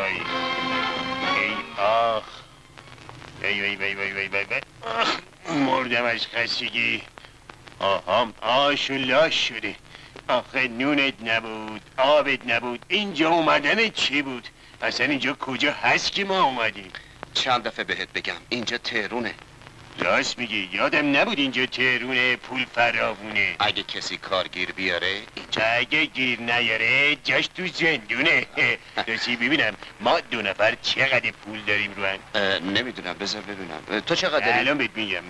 وای. ای آخ. ای وای وای وای وای وای آخ مردم از خستگی. آهام آش و لاش شده. آخه نونت نبود آبت نبود. اینجا اومدن چی بود؟ اصلا اینجا کجا هست که ما اومدیم؟ چند دفعه بهت بگم. اینجا تهرونه. راست میگی. یادم نبود اینجا تهرونه پول فراوونه. اگه کسی کارگیر بیاره؟ اینجا اگه گیر نیاره جاش تو زندونه. راستی ببینم. ما دو نفر چقدر پول داریم رو هم؟ نمی‌دونم. بذار ببینم. تو چقدر داری؟ الان بهت میگم.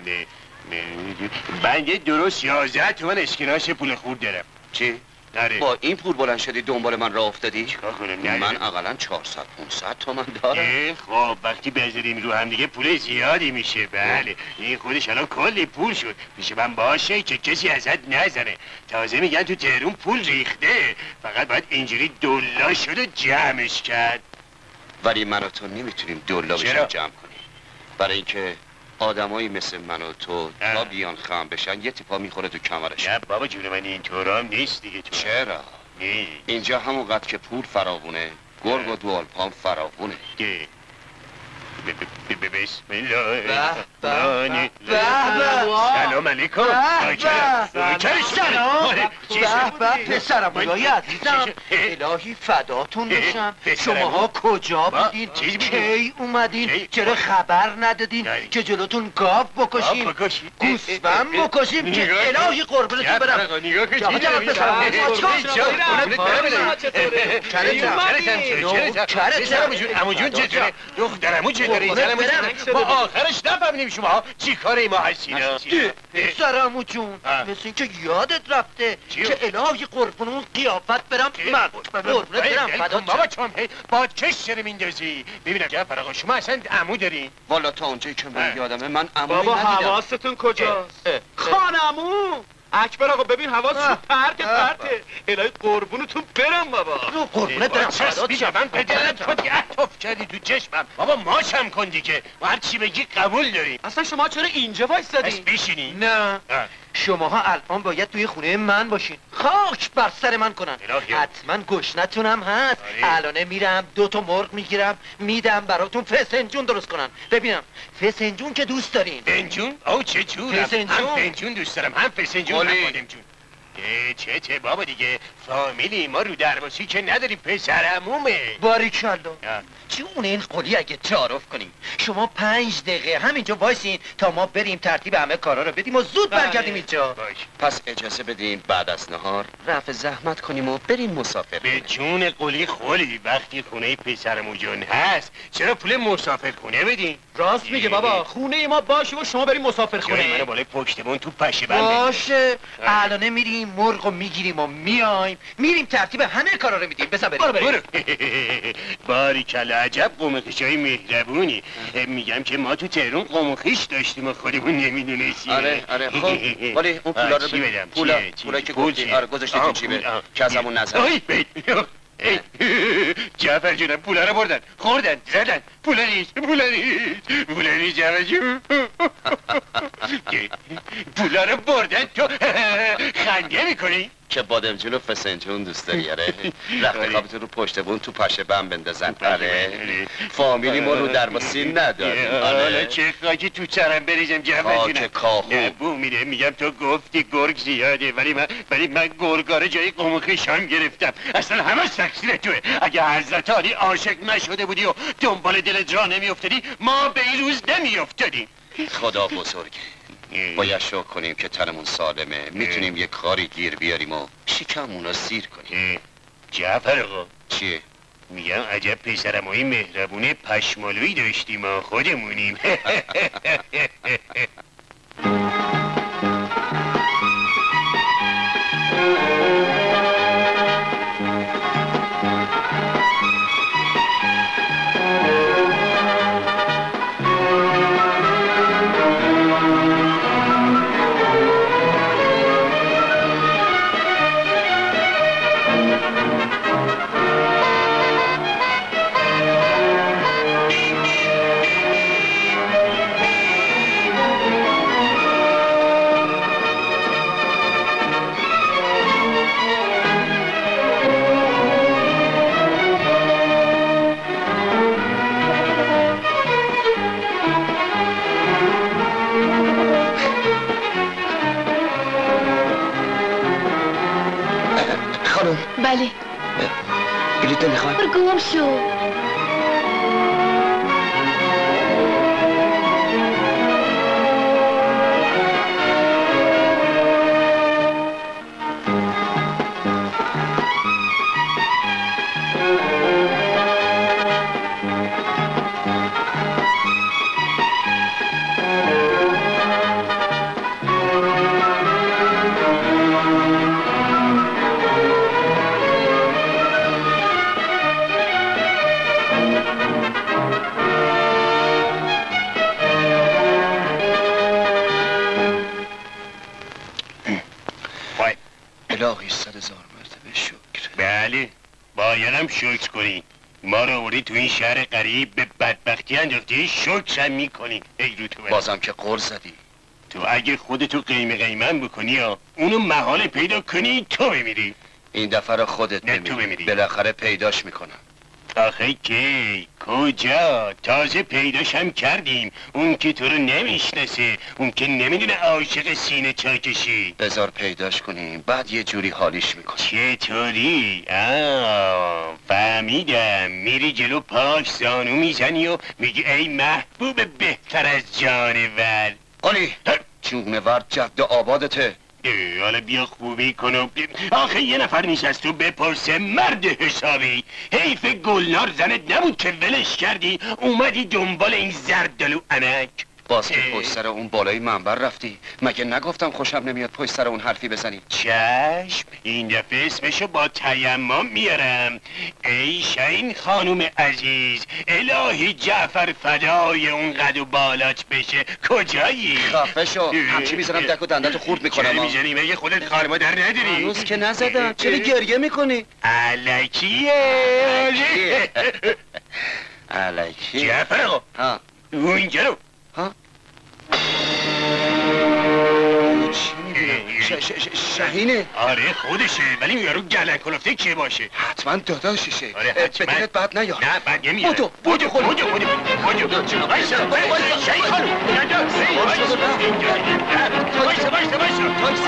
بنده درست یازده تومن اسکناس پول خورد دارم. چی؟ نره با این پول بلند شدی دنبال من راه افتادی؟ چیکار کنم؟ نره من اقلا 400 500 تومن دارم. خب وقتی بذاریم رو هم دیگه پول زیادی میشه. بله. این خودش الان کلی پول شد. پیش من باشه که کسی ازت نزنه. تازه میگن تو تهرون پول ریخته. فقط باید اینجوری دلا شد و جمعش کرد. ولی من و تو نمی‌تونیم چرا؟ بشیم جمع کنیم. برای اینکه آدمایی مثل من و تو تا. بیان خم بشن یه تیپا می‌خوره تو کمرش. نه بابا جون من این طورام نیست دیگه تو. چرا؟ نه اینجا همونقدر که پول فراوونه گرگ و دوالپام فراوونه. ب- بسم الله به، به،. سلام علیکم. نوکرش سلام آره، به پسرم بگای عزیزم. الهی فداتون بشم. شماها کجا بودین؟ کی اومدین؟ چرا خبر ندادین. که جلوتون گاو بکشیم. گوسفند بکشیم که. الهی قربونتون برم نگاه کن جواب چی جواب داری؟ ما. عمو عمو آخرش نفهمیدیم شما چی کار ما هستین پسرمو جون. مثل اینکه یادت رفته؟ که الهی قربون اون قیافت برم من قربونت برم بابا. چون باد کش چرا میندازی ببینم جعفر آقا شما اصلا عمو دارین والا تا اونجایی که من. یادمه من عمویی بابا حواستون کجاست. خانمو اکبر آقا ببین حواستون پرت پرته الهی قربونتون برم بابا رو قربونت برم فدات چسبی شم. من به دلت تو دیگه عطف کردی تو چشمم بابا ماشم کن دیگه هر چی بگی قبول داریم اصلا شما چرا اینجا بس وایستادین بشینی نه. شماها الان باید توی خونه من باشین. خاک بر سر من کنن. حتما گشنتونم هست. الانه میرم دو تا مرغ می‌گیرم میدم براتون فسنجون درست کنن. ببینم فسنجون که دوست دارین؟ بنجون او چه جورم. فسنجون. هم بنجون دوست دارم. هم فسنجون هم ولی- بادم جون. اه، چه چه بابا دیگه. فامیلی ما رو درباسی که نداریم پسرمومه باریکلا اه. چون این قولی اگه تعارف کنیم. شما پنج دقیقه همینجا وایسین تا ما بریم ترتیب همه کارا رو بدیم و زود بله. برگردیم اینجا. باش. پس اجازه بدیم بعد از نهار رفع زحمت کنیم و بریم مسافر به. جون قولی خولی وقتی خونه پسرمو جون هست چرا پول مسافر خونه بدین؟ راست میگه بابا خونه ما باشه و شما بریم مسافر جای منو خونه بالای پشتمون تو پشه بند باشه. اه. الانه میریم مرغ و می‌گیریم و میایم. میریم ترتیب همه کارا رو میدیم. بزن بریم. برو باری کلا عجب قوم خیشای مهربونی. میگم که ما تو تهرون قوم خیش داشتیم و خودمون نمی‌دونستیم. آره آره. خب ولی اون پولا رو. بدم؟ پولا؟ پولا که گفتی؟ آره گذاشتی تو جیبه. نزن. آی بید جعفر جونم پولا رو بردن خوردن زدن پولا نیست پولا نیست پولا نیست جعفر جون پولا رو بردن تو خنده می‌کنی که بادمجون و فسنجون دوست داری آره. رخت آره. خوابتو رو پشت بون تو پشه بم بندازن. آره. آره. فامیلی ما رو درباسی نداریم حالا آره. چه خاکی تو سرم بریزم خاک جونم. کاهو. بو میره میگم تو گفتی گرگ زیاده ولی من ولی من گرگاره جای قوم خویشان گرفتم. اصلا همه تقصیر توه. اگه حضرت علی عاشق نشده بودی و دنبال دلت را نمیافتادی ما به این روز نمیافتادیم. خدا بزرگه. باید شکر کنیم که تنمون سالمه. می‌تونیم یه کاری گیر بیاریم و شکمون رو سیر کنیم. جعفر آقا. چیه؟ میگم عجب پسرمایی مهربونه پشمالویی داشتیم ما خودمونیم. بله. بلیت نمی‌خوان برو گم شو. آوردی تو این شهر غریب به بدبختی انداختی شکر هم می‌کنی ای رو تو. بازم که قر زدی تو اگه خودتو قیمه قیمن بکنی یا اونو محال پیدا کنی تو بمیری این دفعه رو خودت نه، تو بمیری. بالاخره پیداش می‌کنم آخه کی؟ کجا؟ تازه پیداش هم کردیم. اون که تو رو نمی‌شناسه. اون که نمی‌دونه عاشق سینه چاکشی بذار پیداش کنیم. بعد یه جوری حالیش می‌کنیم. چطوری؟ آه فهمیدم. میری جلو پاش زانو می‌زنی و میگی ای محبوب بهتر از جانور قلی جونور جد آبادته. حالا بیا خوبی کن و آخه یه نفر نیست از تو بپرسه مرد حسابی. حیف گلنار زنت نبود که ولش کردی؟ اومدی دنبال این زردالو انک باز که. پشت سر اون بالای منبر رفتی. مگه نگفتم خوشم نمیاد پشت سر اون حرفی بزنی؟ چشم این دفعه اسمشو با تیمم میارم. ای شاین خانوم عزیز الهی جعفر فدای اون قد و بالات بشه. کجایی؟ خفه شو. همچی می‌زنم دک و دندتو خورد می‌کنم. چرا ها. می‌زنی؟ مگه خودت خواهر مادر نداری؟ هنوز که نزدم. چرا گریه می‌کنی؟ علکیه. علکی جعفر آقا. ها. او اینجا رو. ها؟ شهینه آره خودشه ولی اون یارو گلن کلفته که باشه؟ حتما داداششه آره، حتما. به دلت بد نیار نه بعد نمیاره بودو، بودو خودت. بودو بودو بودو وایسا وایسا. وایسا.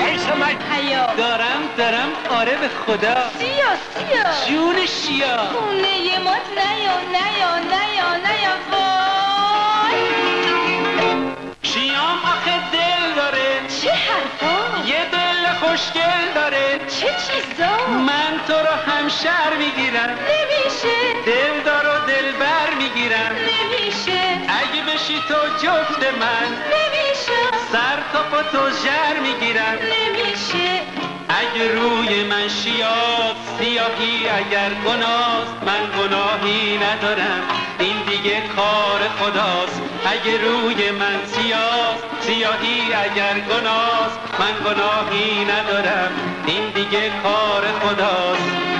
وایسا. من. حیا دارم دارم. آره به خدا. سیا سیا. جون شیا. خونه ما نیا نیا نیا نیا وای. می‌گیرم نمیشه دل دار و دل بر می‌گیرم نمیشه اگه بشی تو جفت من نمیشه سر تا پا تو جر می‌گیرم نمیشه اگه روی من شیاد سیاهی اگر گناست من گناهی ندارم این دیگه کار خداست اگه روی من سیاست سیاهی اگر گناست من گناهی ندارم این دیگه کار خداست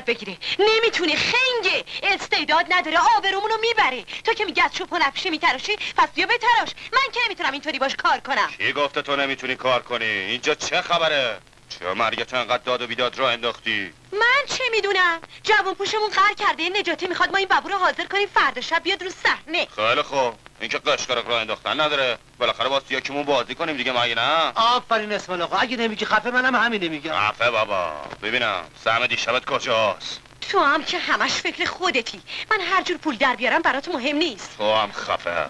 یاد بگیره نمی‌تونه خنگه. استعداد نداره. آبرومونو می‌بره تو که میگه از چوب هنرپیشه میتراشی پس بیا بتراش. من که نمی‌تونم اینطوری باش کار کنم؟ کی گفته تو نمی‌تونی کار کنی؟ اینجا چه خبره؟ چرا مرگت انقدر داد و بیداد را انداختی؟ من چه می‌دونم؟ جوون پوشمون قهر کرده نجاتی می‌خواد ما این بابو رو حاضر کنیم. فردا شب بیاد رو صحنه. خیلی خوب. این که قشقرق را انداختن نداره. بالاخره با یکیمون بازی کنیم دیگه مگه نه؟ آفرین اسم آقا اگه نمیگی خفه منم همین نمیگم عفه بابا. ببینم سهم دیشبت کجاست؟ تو هم که همش فکر خودتی. من هر جور پول در بیارم برات مهم نیست. تو هم خفه.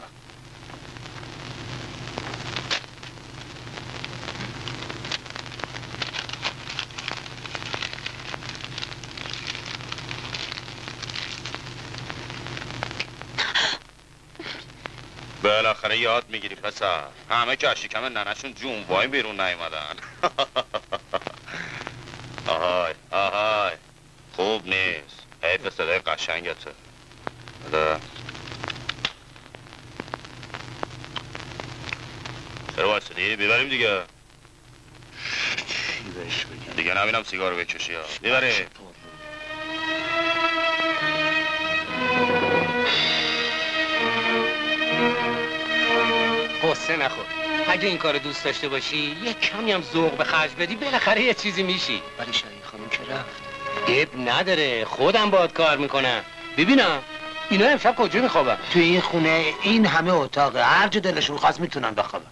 بالاخره یاد می‌گیری پسر. همه که شکم ننشون جون وای بیرون نیومدن. آهای آهای. خوب نیست. حیف صدای قشنگته بده چرا واسدی؟ بیبریم دیگه. چی بهش بگم؟ دیگه نبینم سیگارو بکشی ها بیبریم. قصه نخور. اگه این کار دوست داشته باشی یک کمی هم ذوق به خرج بدی بالاخره یه چیزی میشی. ولی شاهی خانم که رفت. اب نداره. خودم باد کار می‌کنم. ببینم. اینا امشب کجا میخوابن؟ تو این خونه این همه اتاقه. هر جا دلشون خواست می‌تونن بخوابن.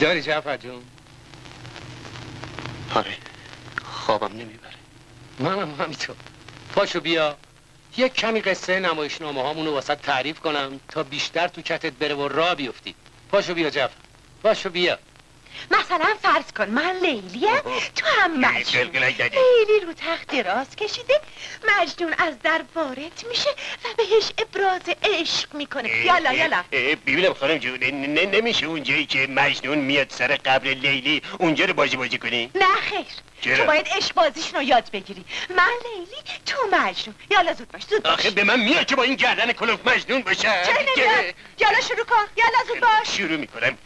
بیداری جعفر جون؟ آره خوابم نمی‌بره. منم همینطور. پاشو بیا. یک کمی قصه نمایشنامه هامونو واسه تعریف کنم تا بیشتر تو کتت بره و را بیفتی. پاشو بیا جعفر. پاشو بیا. مثلا فرض کن من لیلیم تو هم مجنون. قلقلک دادی. لیلی رو تخت دراز کشیده مجنون از در وارد میشه و بهش ابراز عشق می‌کنه. یالا یالا. ببینم خانم جون نمیشه اونجایی که مجنون میاد سر قبر لیلی اونجا رو بازی بازی کنی؟ نه خیر. چرا؟ تو باید عشق بازیشون رو یاد بگیری. من لیلی تو مجنون. یالا زود باش زود باش. آخه به من میاد که با این گردن کلوف مجنون باشم. چرا نمیاد؟ یالا شروع کن. یالا زود باش. شروع می‌کنم.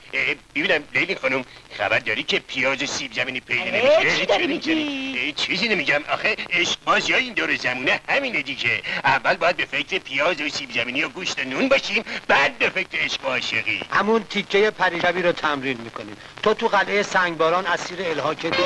ببینم لیلی خانم خبر داری که پیاز و سیب زمینی پیدا نمیشه؟ چی داری میگی؟ چیزی نمیگم. آخه عشق بازی های این دور زمونه همینه دیگه. اول باید به فکر پیاز و سیب زمینی و گوشت و نون باشیم بعد به فکر عشق و عاشقی. همون تیکه پریشبی رو تمرین می‌کنیم. تو تو قلعه سنگباران اسیر الهاک دو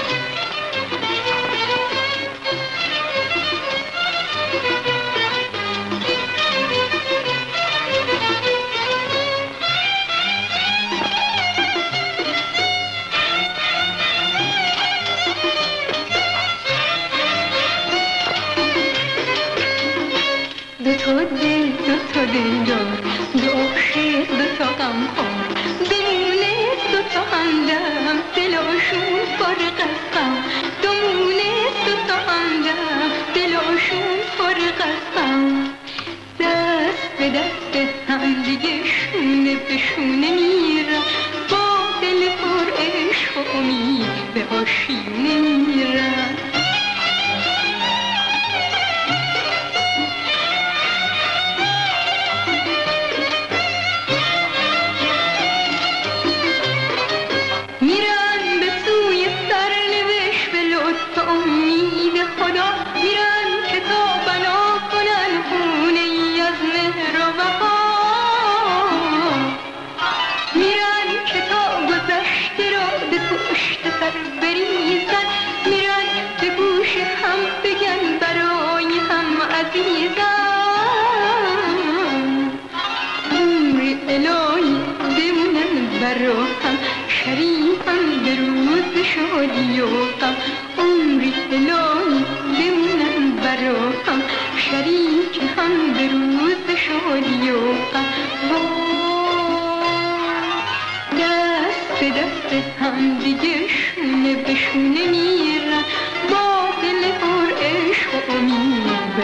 تا دل دو تا دلدار دو عاشق دو تا غمخوار بمونه دو تا همدم دلاشون فارغ از غم دومونه دو تا همدم دلاشون فارغ از غم دست به دست هم دیگه شونه به شونه میرم با دل پر عشق و امید به آشیونه میرم غم عمری الهی بمونم برا هم شریک هم به روز شادی وای، دست به دست هم دیگه شونه به شونه میرن با دل پر عشق و امید به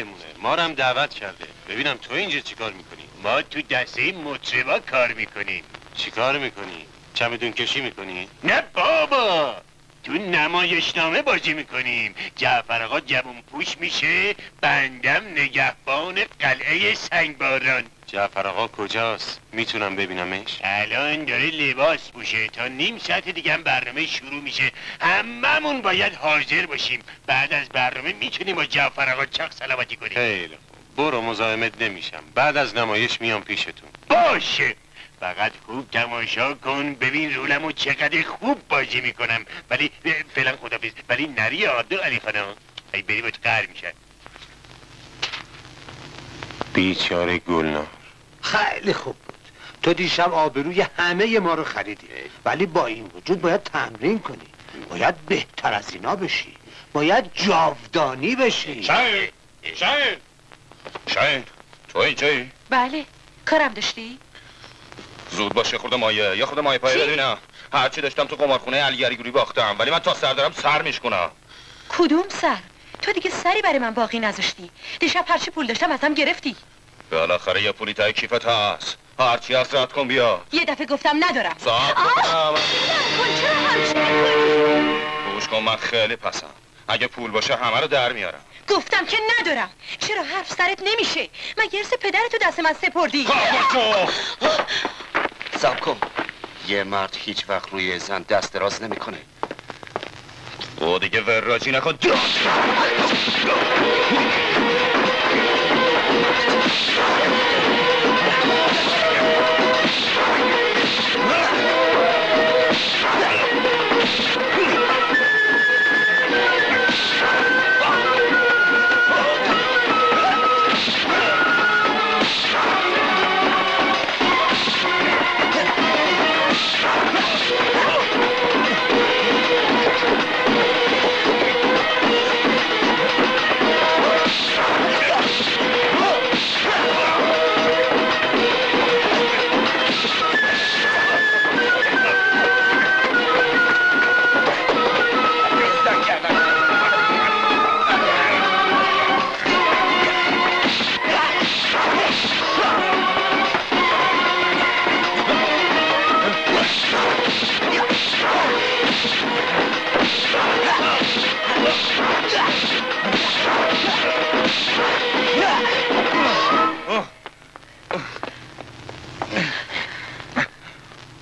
فامیلمونه ما رو هم دعوت کرده. ببینم تو اینجا چی کار می‌کنی؟ ما تو دسته مطربا کار می‌کنیم. چی کار می‌کنی؟ چمدون کشی می‌کنی؟ نه بابا! تو نمایشنامه بازی می‌کنیم. جعفر آقا جوون پوش میشه بندم نگهبان قلعه سنگباران. جعفر آقا کجاست؟ می‌تونم ببینمش؟ الان داره لباس پوشه. تا نیم ساعت دیگه هم برنامه شروع میشه. هممون باید حاضر باشیم. بعد از برنامه می‌تونیم با جعفر آقا چاق سلامتی کنیم. خیلی خوب. برو مزاحمت نمیشم. بعد از نمایش میام پیشتون. باشه. فقط خوب تماشا کن. ببین رولمو چقدر خوب بازی می‌کنم. ولی فعلا خدافیز ولی نری عادل علی خانم. ای بری باید قهر میشن. بیچاره گلنار خیلی خوب بود. تو دیشب آبروی همه ما رو خریدی. ولی با این وجود باید تمرین کنی. باید بهتر از اینا بشی. باید جاودانی بشی. شاید. شاید. شاید. تو اینجایی؟ بله. کارم داشتی؟ زود باشه خورده مایه یا خورده مایه پایه؟ ببینم هرچی داشتم تو قمارخونه علیگری گوری باختم. ولی من تا سر دارم سر میشکنم کدوم سر؟ تو دیگه سری برای من باقی نذاشتی. دیشب هرچی پول داشتم ازم گرفتی. بالاخره یه پولی تای کیفت هست. هرچی هست رد کن بیا. یه دفعه گفتم ندارم. صاحب آه! کنم کن چرا همچین می‌کنی؟ گوش کن من خیلی پسم. اگه پول باشه همه رو در میارم. گفتم که ندارم. چرا حرف سرت نمیشه؟ من ارث پدرتو دست من سپردی. خب سب کن. یه مرد هیچ وقت روی زن دست دراز نمی‌کنه. او دیگه وراجی نکن Shut up!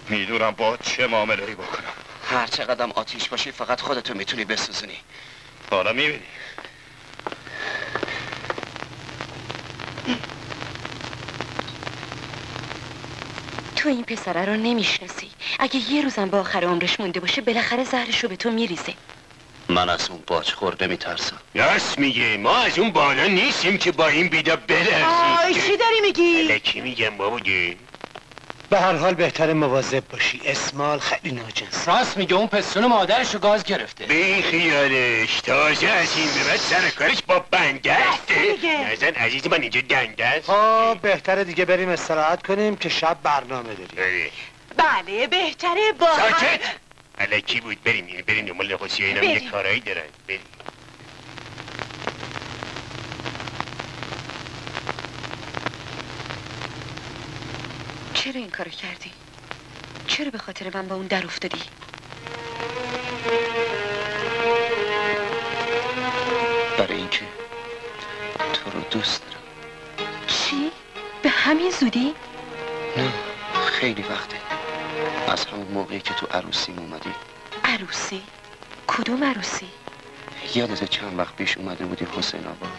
می‌دونم با چه معامله ای بکنم. هر چقدر آتیش باشی فقط خودتو می‌تونی بسوزونی. حالا می‌بینی. تو این پسره رو نمی‌شناسی. اگه یه روزم با آخر عمرش مونده باشه بالاخره زهرش رو به تو میریزه. من از اون باج خورده میترسم. راست میگه ما از اون بالا نیستیم که با این بیدا بلرزیم. آی چی داری میگی؟ کی میگم بابا به هر حال بهتر مواظب باشی. اسمال خیلی ناجنس. راست میگه اون پستون مادرش رو گاز گرفته. بی خیالش. تازه از این به بعد سر کارش با بنده است نزن عزیز من اینجا دنده است خب بهتره دیگه بریم استراحت کنیم که شب برنامه داریم. بله بهتره با ساکت! الکی بود؟ بریم بریم دنبال نخوصی اینا یه. کارایی دارن. بریم. چرا این کارو کردی؟ چرا به خاطر من با اون در افتادی؟ برای اینکه تو رو دوست دارم چی؟ به همین زودی؟ نه خیلی وقته از همون موقعی که تو عروسیم اومدی عروسی؟ کدوم عروسی؟ یادت چند وقت پیش اومده بودیم حسین آباد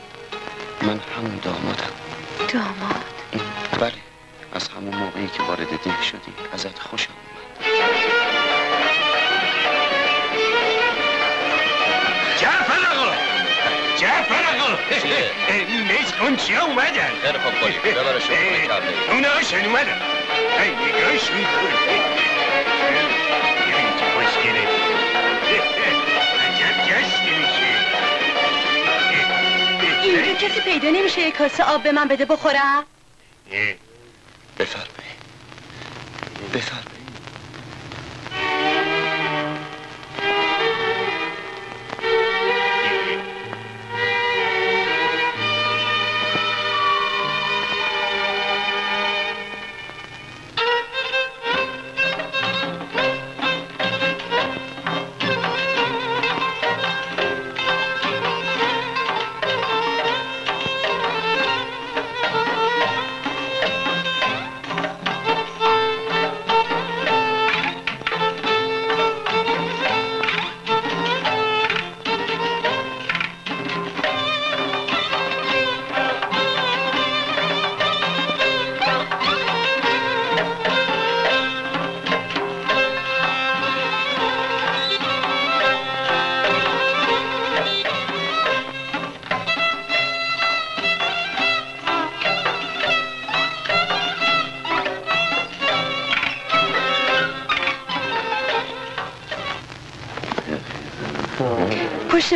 من همون دامادم داماد بله از همون موقعی که وارد ده شدی ازت خوشم اومد. جعفر آقا جعفر آقا میز کن چیا اومدن؟ خیلی خوب کنیم ببرش رو خونه کرده اونا هاشون اومدن. ای نگاهشون کن ببین چه خوشگله. عجب جشنی میشه. اینجا کسی پیدا نمیشه یه کاسه آب به من بده بخورم؟ اه، بفرمایید بفرمایید پشت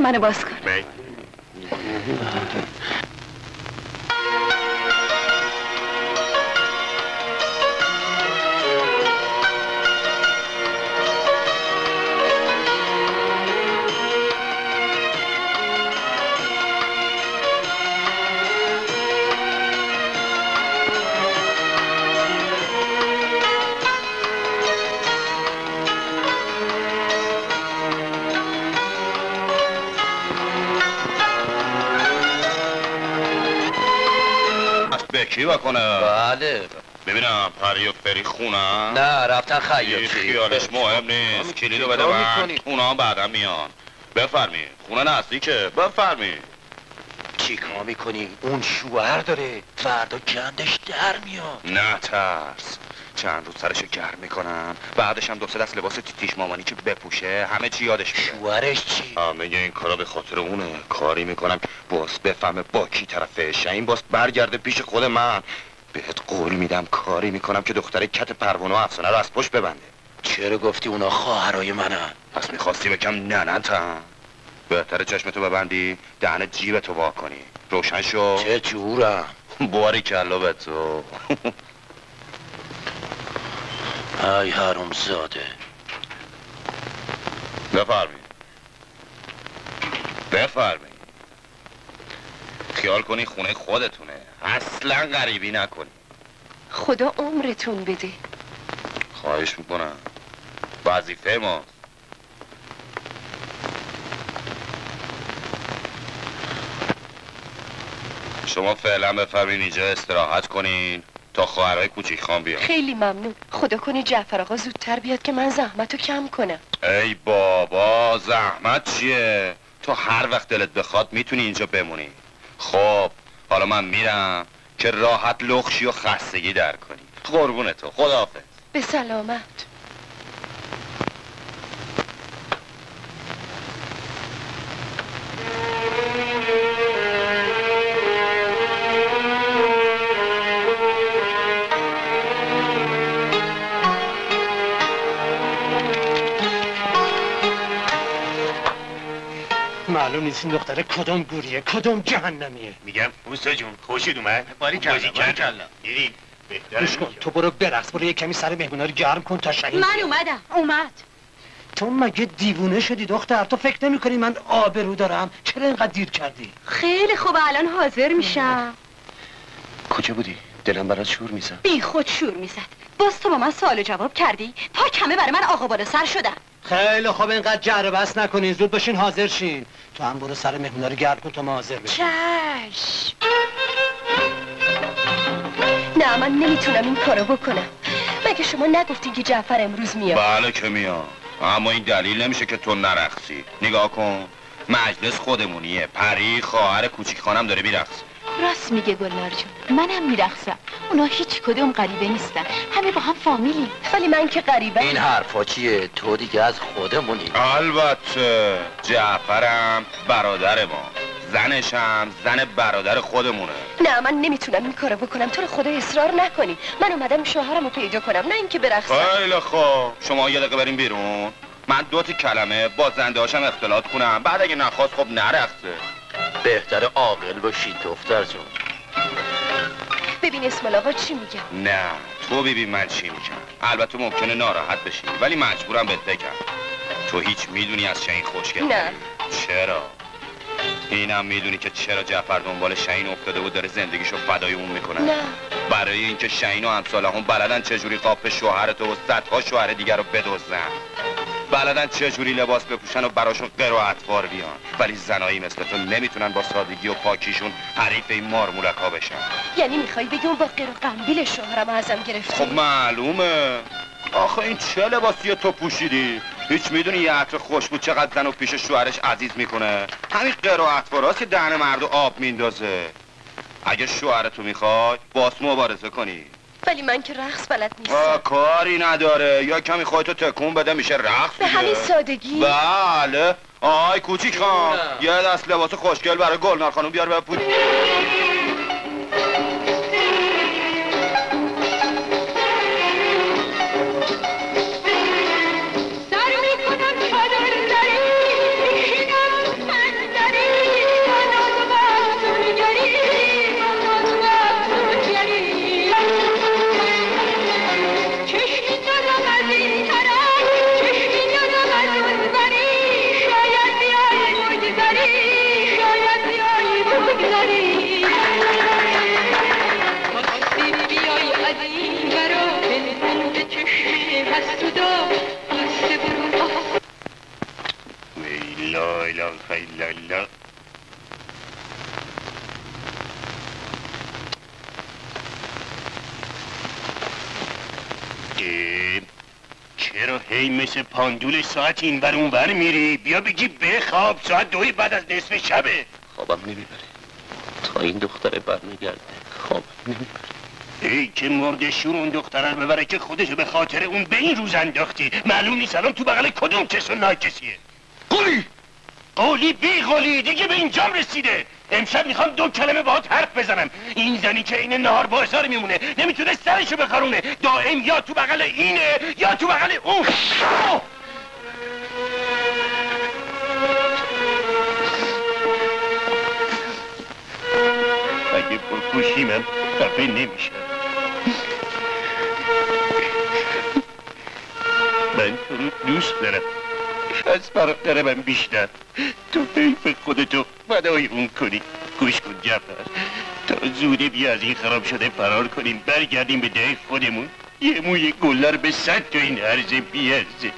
منو باز کن من به کی بکنه بله. ببینم پری و فری خونم نه رفتن خیاطی خیالش مهم نیست. کلیدو بده من؟ اونا بعدا میان. بفرمی. خونه نزدیکه. بفرمی. چی کار می‌کنی؟ اون شوهر داره. فردا گندش در میاد. نه ترس چند روز سرشو گرم می‌کنم. بعدش هم دو سه دست لباس تیتیش مامانی که بپوشه همه چی یادش میره. شوهرش چی؟ همه این کارا به خاطر اونه. کاری می‌کنم باز بفهمه با کی طرفه این باز برگرده پیش خود من. بهت قول میدم کاری می‌کنم که دختر کت پروانه و افسانه رو از پشت ببنده. چرا گفتی اونا خواهرای منن؟ پس می‌خواستی بکم نه نه تا. بهتر چشمتو ببندی دهن جیبتو وا کنی روشن شو. چه جورم؟ باری کلا به تو. ای حروم زاده بفرمی بفرمی خیال کنی خونه خودتونه. اصلا غریبی نکنی. خدا عمرتون بده. خواهش می‌کنم. وظیفه ما شما فعلا بفرمین اینجا استراحت کنین. تا خواهرای کوچیک خان بیان. خیلی ممنون. خدا کنه جعفر آقا زودتر بیاد که من زحمتو کم کنم. ای بابا زحمت چیه؟ تو هر وقت دلت بخواد می‌تونی اینجا بمونی. خب حالا من میرم که راحت لخشی و خستگی در کنی. قربون تو خداحافظ. به سلامت. نیست این دختره کدوم گوریه کدوم جهنمیه میگم اوستا جون خوشید اومد باری کلا، باری کردم. کلا. گوش کن تو برو برقص برو یه کمی سر مهمونا رو گرم کن تا شهید من. اومدم اومد تو مگه دیوونه شدی دختر تو فکر نمی کنی من آبرو دارم چرا اینقدر دیر کردی خیلی خوب الان حاضر میشم کجا بودی دلم برات شور میزن بی خود شور می‌زد باز تو با من سوال و جواب کردی تا کمه برای من آقا بالا سر شدن خیلی خوب اینقدر و بس نکنین. زود باشین حاضر شین. تو هم برو سر مهمونا رو گرم کن تا ما حاضر بشیم. چشم نه من نمی‌تونم این کارو بکنم. مگه شما نگفتین که جعفر امروز میاد؟ بله که میام اما این دلیل نمیشه که تو نرقصی. نگاه کن. مجلس خودمونیه. پری خواهر کوچیک خانم داره میرقصه. راست میگه گلنار جون منم میرخصم اونا هیچ کدوم غریبه نیستن. همه با هم فامیلی ولی من که غریبه این حرفا چیه؟ تو دیگه از خودمونی. البته. جعفرم برادر ما. زنشم زن برادر خودمونه. نه من نمی‌تونم این کارو بکنم. تو رو خدا اصرار نکنی. من اومدم شوهرم رو پیدا کنم نه اینکه برقصم. خیلی خوب. شما یه دقیقه بریم بیرون. من دو تا کلمه با زنده هاشم اختلاط کنم. بعد اگه نخواست خب نرقصه. بهتر عاقل باشی دختر جون. ببین اسمال آقا چی میگم نه تو ببین من چی میگم. البته ممکنه ناراحت بشی ولی مجبورم بهت بگم. تو هیچ می‌دونی از شهین خوشگل نه. چرا؟ اینم می‌دونی که چرا جعفر دنبال شهین افتاده و داره زندگیشو فدای اون می‌کنه؟ نه. برای اینکه شهین و همساله هم بلدن چجوری قاپ شوهرت و صدها شوهر دیگر رو بدزدن. بلدن چجوری لباس بپوشن و براشون قر و اطوار بیان؟ ولی زنایی مثل تو نمی‌تونن با سادگی و پاکیشون حریف این مارمولک ها بشن. یعنی می‌خوای بگی اون با قیر و قنبیل شوهرم ازم گرفتی؟ خب معلومه. آخه این چه لباسی تو پوشیدی؟ هیچ می‌دونی یه عطر خوش بود چقدر زن و پیش شوهرش عزیز می‌کنه؟ همین قر و اطواراست که دهن مرد و آب میندازه. اگه شوهرتو می‌خوای باس مبارزه کنی. ولی من که رقص بلد آه، نیستم کاری نداره. یا کمی خودتو تکون بده میشه رقص به. همین سادگی؟ بله. آی کوچیک خان. یه دست لباس خوشگل برای گلنار خانم بیار بپوش مثل پاندول ساعت این بر اون بر میری. بیا بگی بخواب ساعت دوی بعد از نصف شبه. خوابم نمی‌بره. تا این دختره برمیگرده. خوابم نمی‌بره. ای که مرد شور اون دختره رو ببره که خودشو به خاطر اون به این روز انداختی. معلوم نیست الان تو بغل کدوم کس و ناکسیه. قولی قولی بی قولی دیگه به اینجام رسیده. امشب می‌خوام دو کلمه باهات حرف بزنم. این زنی که این نهار با اثار میمونه نمی‌تونه سرشو بخارونه دائم یا تو بغل اینه یا تو بغل اون! اگه بکشیمم خفه نمیشم. من تو رو دوست دارم. از برادر من بیشتر. تو حیف خودتو فدای اون کنی. گوش کن جعفر. تا زوده بیا از این خراب شده فرار کنیم. برگردیم به ده خودمون. یه موی گلر به صد تا این عرض بیارزه.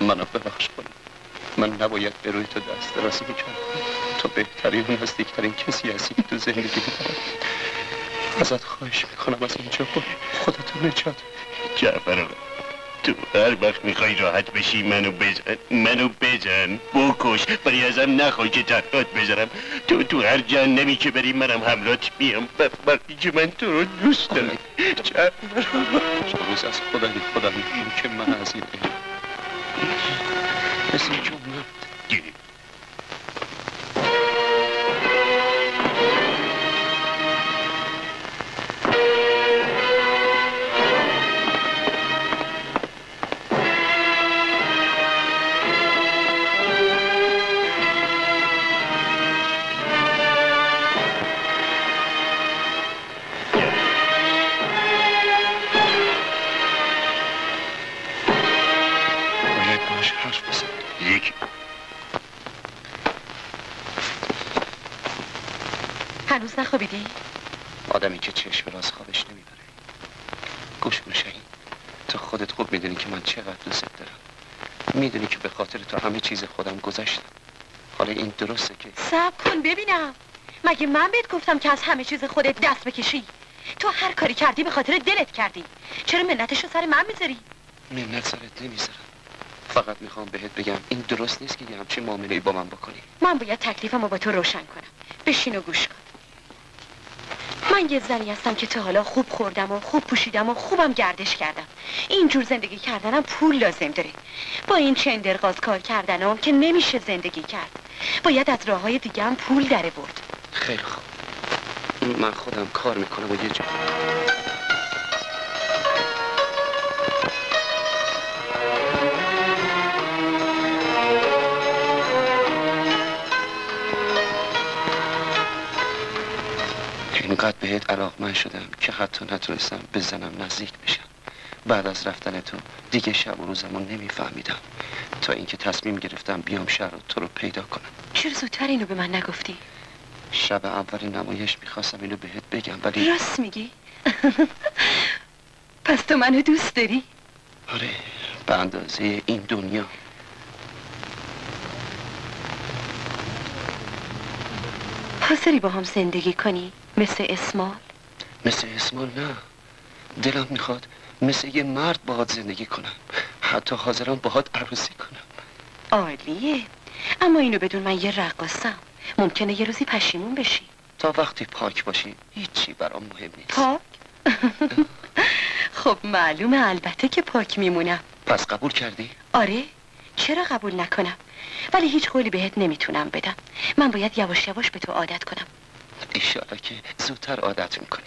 منو ببخش کنم من نباید به روی تو دست می‌کردم. تو بهترین و نزدیکترین کسی هستی که تو زندگی دارم ازت خواهش می‌کنم از اینجا برو خودتو نجات. جعفر آقا تو هر وقت می‌خوای راحت بشی منو بزن منو بزن بکش ولی ازم نخوای که تنهات بذارم تو تو هر جهنمی که بری منم همراهت میام وقتی که من تو رو دوست دارم. جعفر روز از خدا بی خدا که من از این مثل اینکه مگه من بهت گفتم که از همه چیز خودت دست بکشی؟ تو هر کاری کردی به خاطر دلت کردی. چرا منتشو سر من می‌ذاری؟ منت سرت نمی‌ذارم. فقط می‌خوام بهت بگم این درست نیست که یه همچین معامله با من بکنی. من باید تکلیفم رو با تو روشن کنم. بشین و گوش کن. من یه زنی هستم که تا حالا خوب خوردم و خوب پوشیدم و خوبم گردش کردم. اینجور زندگی کردنم پول لازم داره. با این چندرغاز کار کردنم که نمیشه زندگی کرد. باید از راه های دیگه هم پول داره برد خیلی خوب من خودم کار می‌کنم و یه جا اینقدر بهت علاقمند شدم که حتی نتونستم به زنم نزدیک بشم. بعد از رفتن تو دیگه شب و روزمو نمیفهمیدم. تا اینکه تصمیم گرفتم بیام شهر و تو رو پیدا کنم. چرا زودتر اینو به من نگفتی؟ شب اول نمایش می‌خواستم اینو بهت بگم ولی راست میگی؟ پس تو منو دوست داری؟ آره به اندازه این دنیا حاضری با هم زندگی کنی؟ مثل اسمال؟ مثل اسمال نه دلم می‌خواد مثل یه مرد باهات زندگی کنم حتی حاضرم باهات عروسی کنم عالیه اما اینو بدون من یه رقاصم ممکنه یه روزی پشیمون بشی. تا وقتی پاک باشی هیچی برام مهم نیست. پاک؟ خب معلومه البته که پاک میمونم. پس قبول کردی؟ آره. چرا قبول نکنم؟ ولی هیچ قولی بهت نمی‌تونم بدم. من باید یواش یواش به تو عادت کنم. ایشالا که زودتر عادت می‌کنی.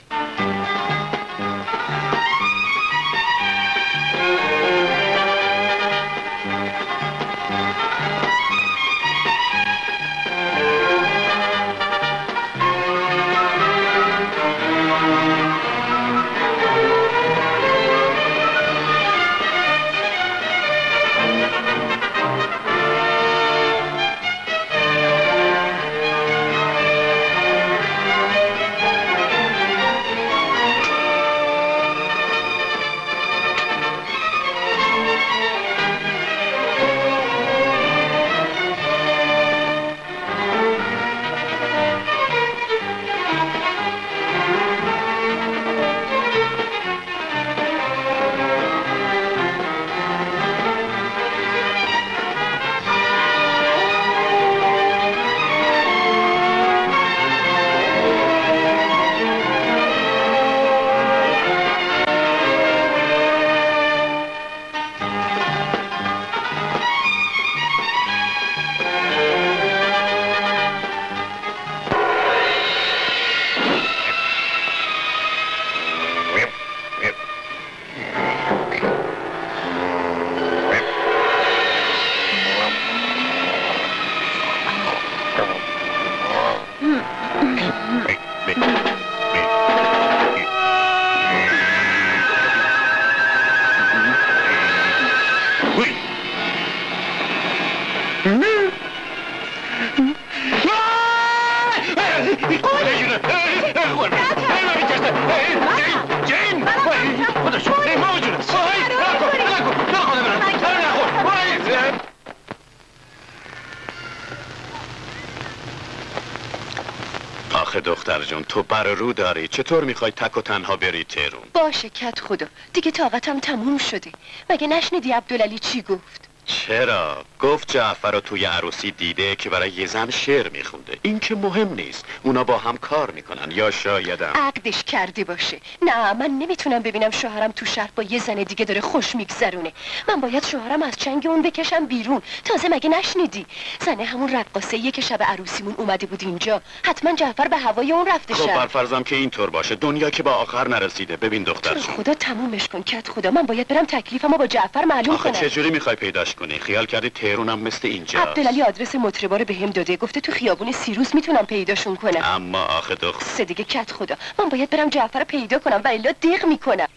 بر رو داری. چطور می‌خوای تک و تنها بری تهرون؟ باشه کت خدا دیگه طاقتم تموم شده. مگه نشنیدی عبدالعلی چی گفت؟ چرا؟ گفت جعفر رو توی عروسی دیده که برای یه زن شعر میخونده. این که مهم نیست. اونا با هم کار می‌کنن یا شایدم عقدش کرده باشه. نه من نمی‌تونم ببینم شوهرم تو شهر با یه زن دیگه داره خوش میگذرونه. من باید شوهرم از چنگ اون بکشم بیرون. تازه مگه نشنیدی؟ زنه همون رقاصه که شب عروسیمون اومده بود اینجا. حتما جعفر به هوای اون رفته خب برفرضم که اینطور باشه. دنیا که با آخر نرسیده. ببین دختر. تو خدا تمومش کن کت خدا. من باید برم تکلیفمو با جعفر معلوم آخه کنم. چجوری می‌خوای پیداش کنی؟ خیال کردی تهرونم مثل اینجا عبدالعلی آدرس مطربا رو بهم داده. گفته تو خیابون سیروس می‌تونم پیداشون کنم. اما آخه سه دیگه کت خدا. من باید برم جعفر رو پیدا کنم و الا دیق می‌کنم.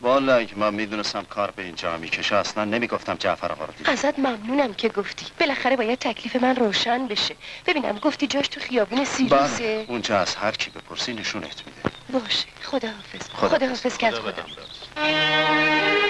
والا اگه من می‌دونستم کار به اینجا می‌کشه. اصلا نمی‌گفتم جعفر آقا رو دیدم. ازت ممنونم که گفتی. بالاخره باید تکلیف من روشن بشه. ببینم گفتی جاش تو خیابون سیروسه. بله اونجا از هر کی بپرسی نشونت میده. باشه. خداحافظ. خداحافظ. خداحافظ کت خدا به خدا.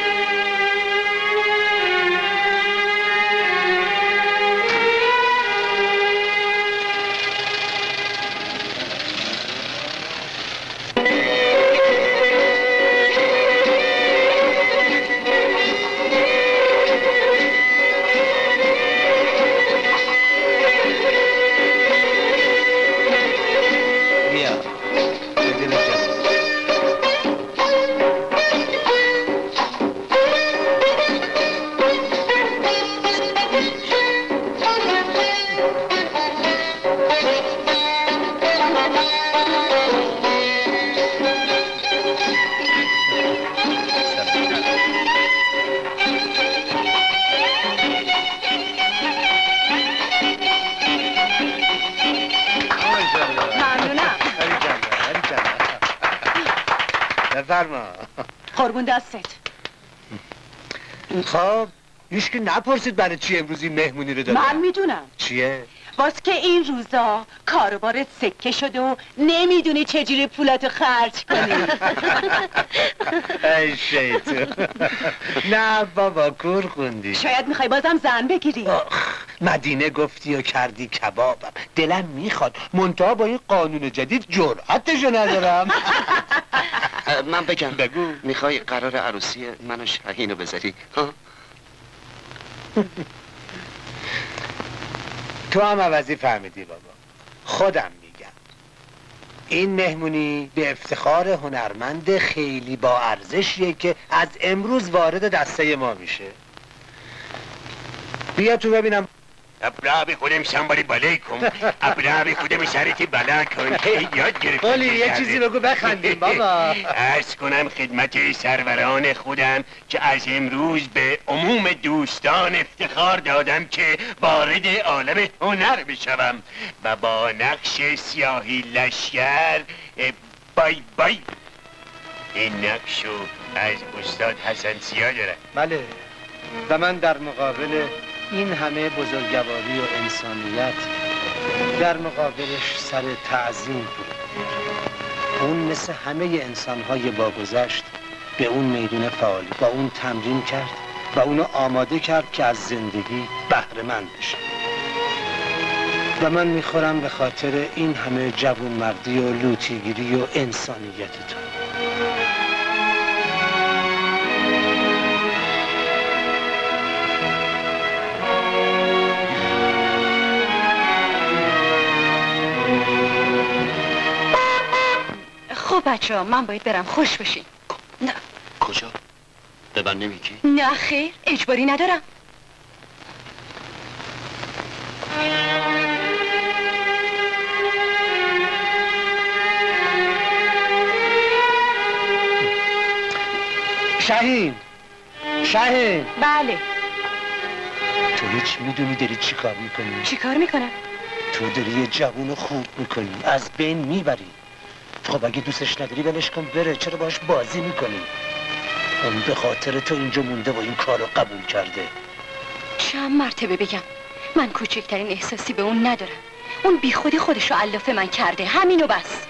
خب هیچ که نپرسید برای چی امروز این مهمونی رو دادم من می‌دونم چیه؟ باز که این روزا کاروبارت سکه شده و نمی‌دونی چجوری پولاتو خرج کنی. ای شیطون نه بابا کور خوندی. شاید می‌خوای بازم زن بگیری. آخ، مدینه گفتی و کردی کبابم. دلم می‌خواد منتها با این قانون جدید جرأتشو ندارم. من بگم بگو. می‌خوای قرار عروسی من و شاهین رو بذاری؟ ها؟ تو هم عوضی فهمیدی بابا. خودم میگم. این مهمونی به افتخار هنرمند خیلی با ارزشیه که از امروز وارد دسته ما میشه. بیا تو ببینم ابرا به خودم سنبالی بالای کن ابرا به خودم سرتی بلا کن یاد گرفتم قولی یه چیزی بگو بخندیم بابا ارز کنم خدمت سروران خودم که از امروز به عموم دوستان افتخار دادم که وارد عالم هنر بشوم و با نقش سیاهی لشگر اه، بای بای این نقشو از استاد حسن سیاه دارم بله و من در مقابل این همه بزرگواری و انسانیت در مقابلش سر تعظیم اون مثل همه انسانهای باگذشت به اون میدون فعالی با اون تمرین کرد و اونو آماده کرد که از زندگی بهره مند بشه. و من می‌خورم به خاطر این همه جوون مردی و لوتیگیری و انسانیت تو. بچه ها من باید برم. خوش بشین. نه. کجا؟ به من نمیگی؟ نه خیر اجباری ندارم. شهین شهین بله. تو هیچ می‌دونی داری چی کار می‌کنی؟ چی کار می‌کنم؟ تو داری یه جوون خوب می‌کنی. از بین می‌بری. خب اگه دوستش نداری ولش کن بره. چرا باش بازی می‌کنی؟ اون به خاطر تو اینجا مونده و این کار رو قبول کرده. چند مرتبه بگم من کوچکترین احساسی به اون ندارم. اون بی خودی خودش رو علاف من کرده. همینو بس.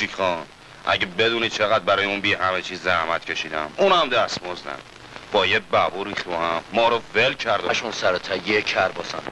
کوچیک خان اگه بدونی چقدر برای اون بی همه چیز زحمت کشیدم اونم دست مزدم با یه ببو ریخت رو هم. ما رو ول کرد. سر تا یه کر باسم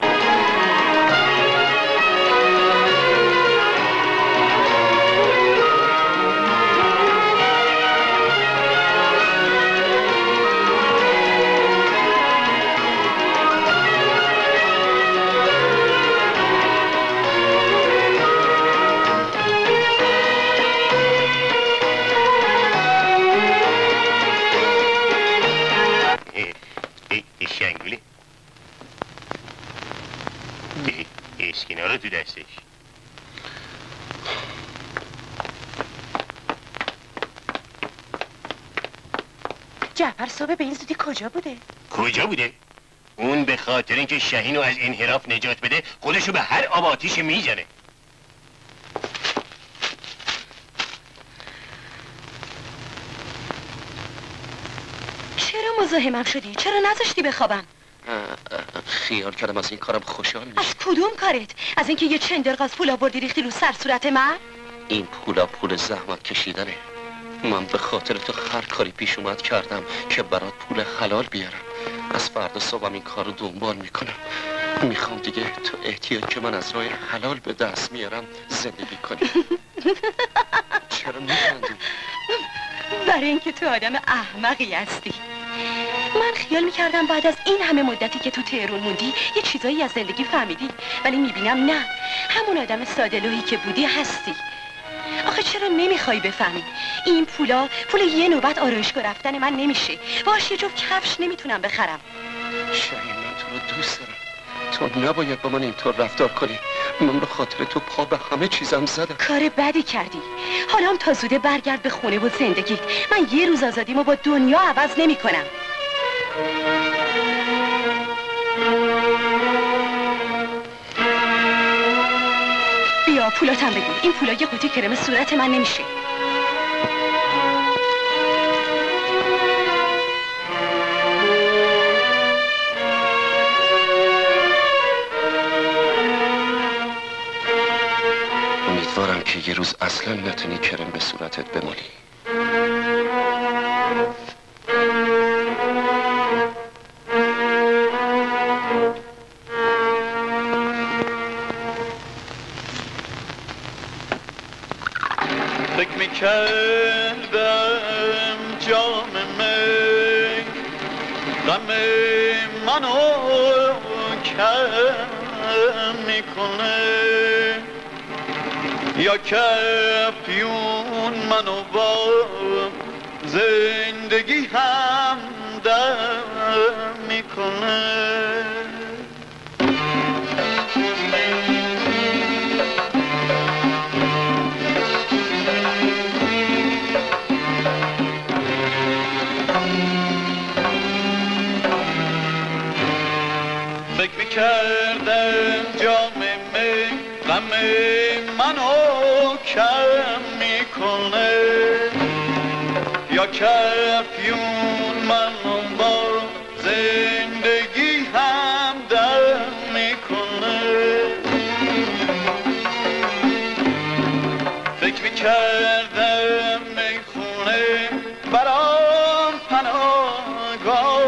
کجا بوده؟ کجا بوده؟ اون به خاطر اینکه شهین رو از انحراف نجات بده خودشو به هر آب آتیش می‌زنه. چرا مزاحمم شدی؟ چرا نذاشتی بخوابم؟ خیال کردم از این کارم خوشحال میشه از کدوم کارت؟ از اینکه یه چندرغاز پول آوردی ریختی رو سر صورت من؟ این پولا پول زحمت کشیدنه. من به خاطر تو هر کاری پیش اومد کردم که برات پول حلال بیارم. از فردا صبحم این کار رو دنبال می‌کنم. می‌خوام دیگه تو احتیاج که من از راه حلال به دست میارم زندگی کنی. چرا میخندی؟ برای اینکه تو آدم احمقی هستی. من خیال می‌کردم بعد از این همه مدتی که تو تهرون موندی یه چیزایی از زندگی فهمیدی. ولی می‌بینم نه. همون آدم سادلوهی که بودی هستی. آخه چرا نمی‌خوای بفهمی؟ این پولا پول یه نوبت آرایشگاه رفتن من نمیشه. باش یه جفت کفش نمی‌تونم بخرم. شاید من تو رو دوست دارم. تو نباید با من اینطور رفتار کنی. من به خاطر تو پا به همه چیزم زدم. کار بدی کردی. حالا هم تا زوده برگرد به خونه و زندگیت من یه روز آزادیمو با دنیا عوض نمی کنم پولاتم بگیر این پولا یه قوطی کرم صورت من نمیشه. امیدوارم که یه روز اصلا نتونی کرم به صورتت بمالی می‌کردم جام می غم منو کم می‌کنه یا کپیون منو با زندگی هم دم می‌کنه کم می‌کنه. یا کفیون منو با زندگی هم دم می‌کنه. فکر می‌کردم می‌خونه برام پناهگاهی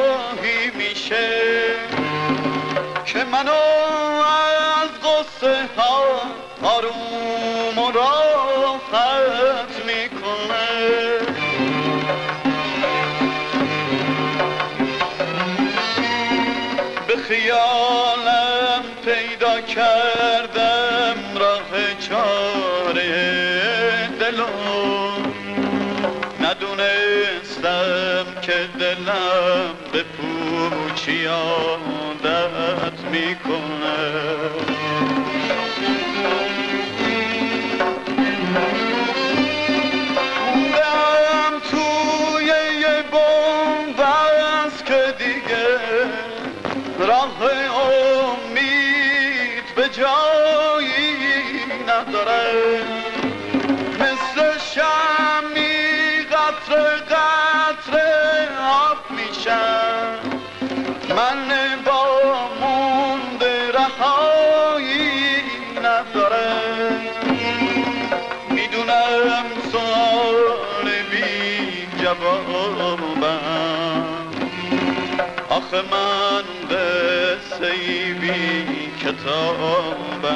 میشه. که منو از قصه ها آروم و راحت می‌کنه. به خیالم پیدا کردم راه چاره دلو ندونستم که دلم به پوچی عادت می‌کنه. آخه من قصه بی کتابم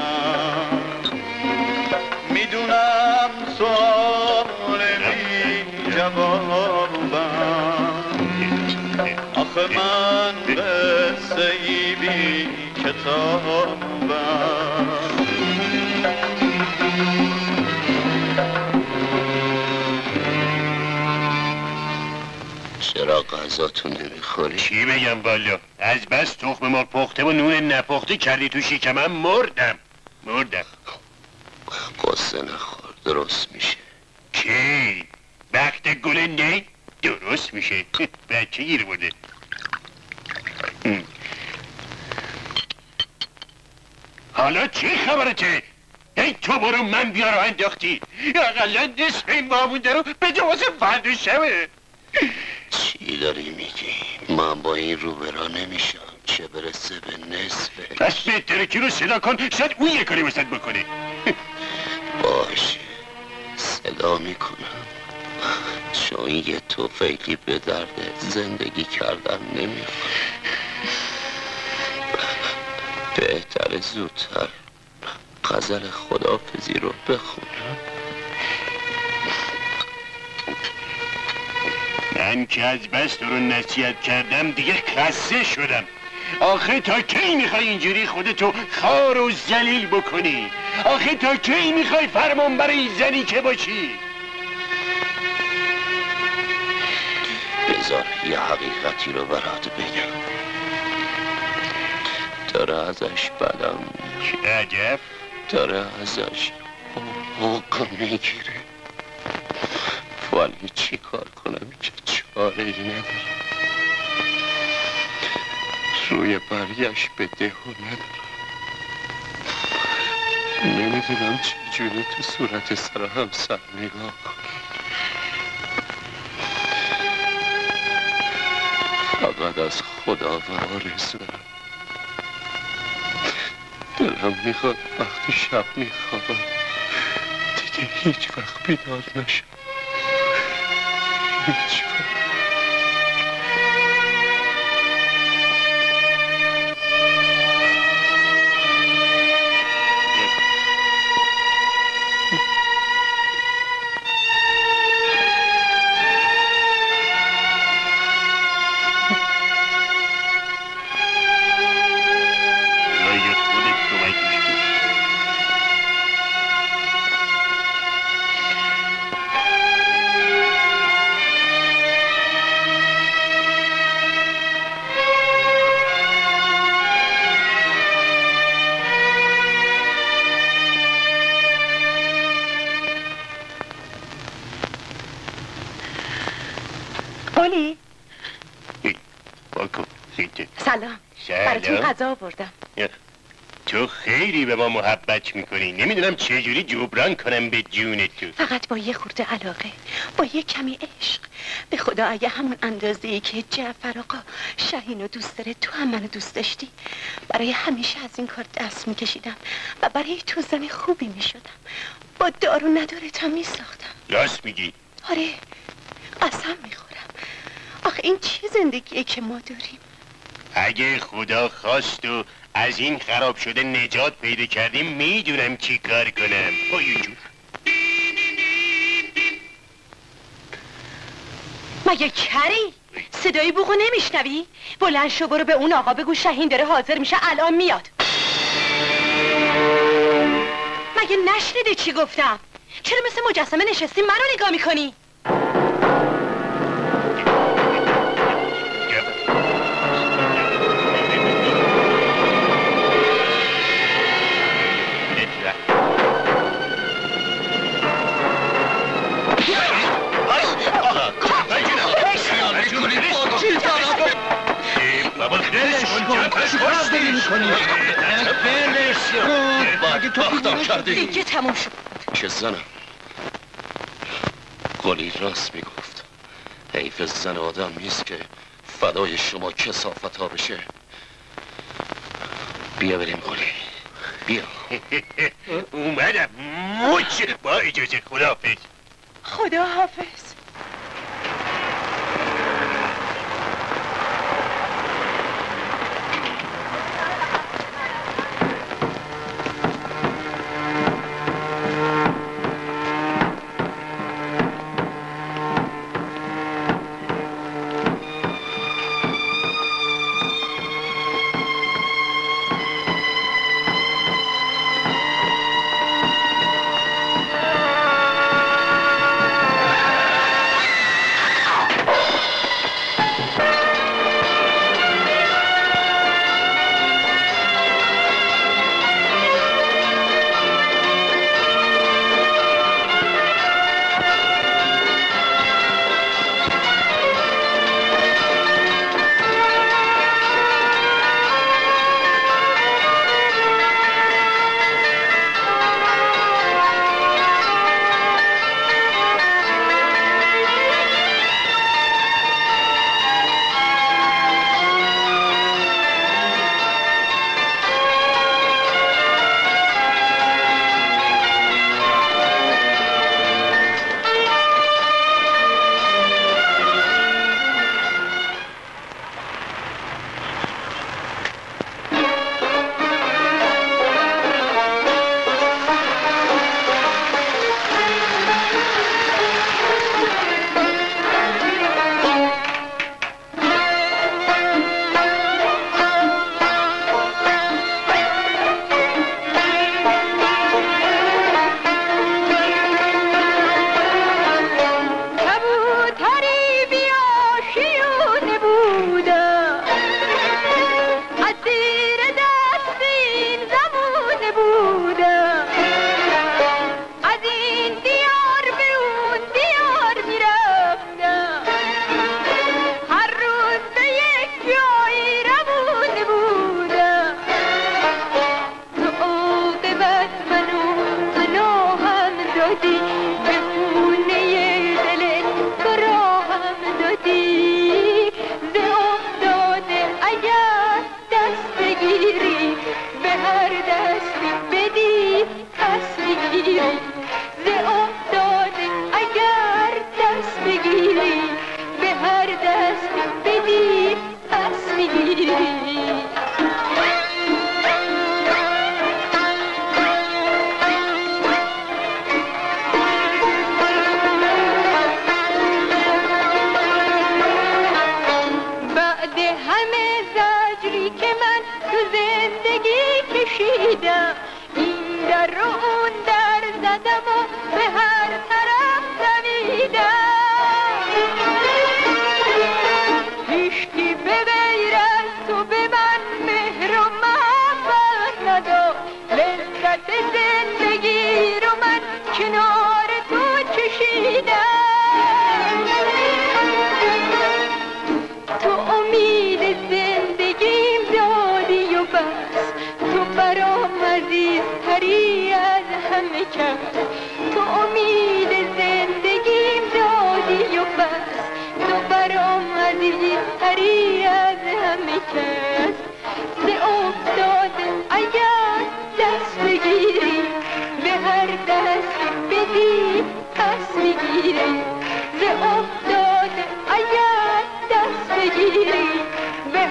می‌دونم سوال بی جوابم آخه من قصه بی کتابم غذاتون نمی‌خوری؟ چی بگم والا؟ از بس تخم مرغ پخته و نون نپخته کردی تو شکمم مردم. مردم. قصه نخور درست میشه. کی؟ وقت گل نه درست میشه. بچه گیر بوده؟ حالا چی خبرته؟ ای تو برو من بیارو انداختی. اقلا نصف این مامونده رو به جواز فرد شبه چی داری میگی؟ من با این روبرا نمیشم. چه برسه به نصفه. پس بهتره رو صدا کن شاید اون یه کاری وسط بکنه. باشه. صدا می‌کنم. چون یه توفیلی به درد زندگی کردن نمی‌خواد. بهتر زودتر غزل خدافزی رو بخونم من که از بس تو رو نصیحت کردم دیگه خسته شدم آخه تا کی می‌خوای اینجوری خودتو خار و زلیل بکنی آخه تا کی می‌خوای فرمان برای زنی که باشی بذار یه حقیقتی رو برات بگم داره ازش بدم چه عجب داره ازش حقوق می‌گیره ولی چی کار کنم؟ که چاره ای ندارم. روی برگشت به دهو ندارم. نمی‌دونم چجوری تو صورت سر همسر نگاه کنم فقط از خدا و دارم دلم می‌خواد وقتی شب میخوابم. دیگه هیچ وقت بیدار نشم. هیچ براتون غذا آوردم. تو خیلی به ما محبت می‌کنی. نمی‌دونم چجوری جبران کنم به جون تو. فقط با یه خورده علاقه با یه کمی عشق. به خدا اگه همون اندازه ای که جعفر آقا شهین رو دوست داره تو هم منو دوست داشتی؟ برای همیشه از این کار دست میکشیدم و برای تو زن خوبی می‌شدم. با دارو نداره تا میساختم. راست میگی. آره قسم می‌خورم. آخه این چه زندگیه که ما داریم؟ اگه خدا خواست و از این خراب شده نجات پیدا کردیم می‌دونم چی کار کنم پای جون مگه کری؟ صدای بوغو نمیشنوی؟ بلند شو برو به اون آقا بگو شهین داره حاضر میشه الان میاد مگه نشنیده چی گفتم؟ چرا مثل مجسمه نشستی منو نگاه می‌کنی؟ کن جمعش داری می‌کنی؟ مگه تو اختار کردی. دیگه تموم شد. چه زنم گلی راست می‌گفت. حیف زن آدم نیست که فدای شما کسافت ها بشه. بیا بریم گلی. بیا. اومدم. موچ. با اجازه خدافز خدا حافظ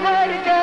به هر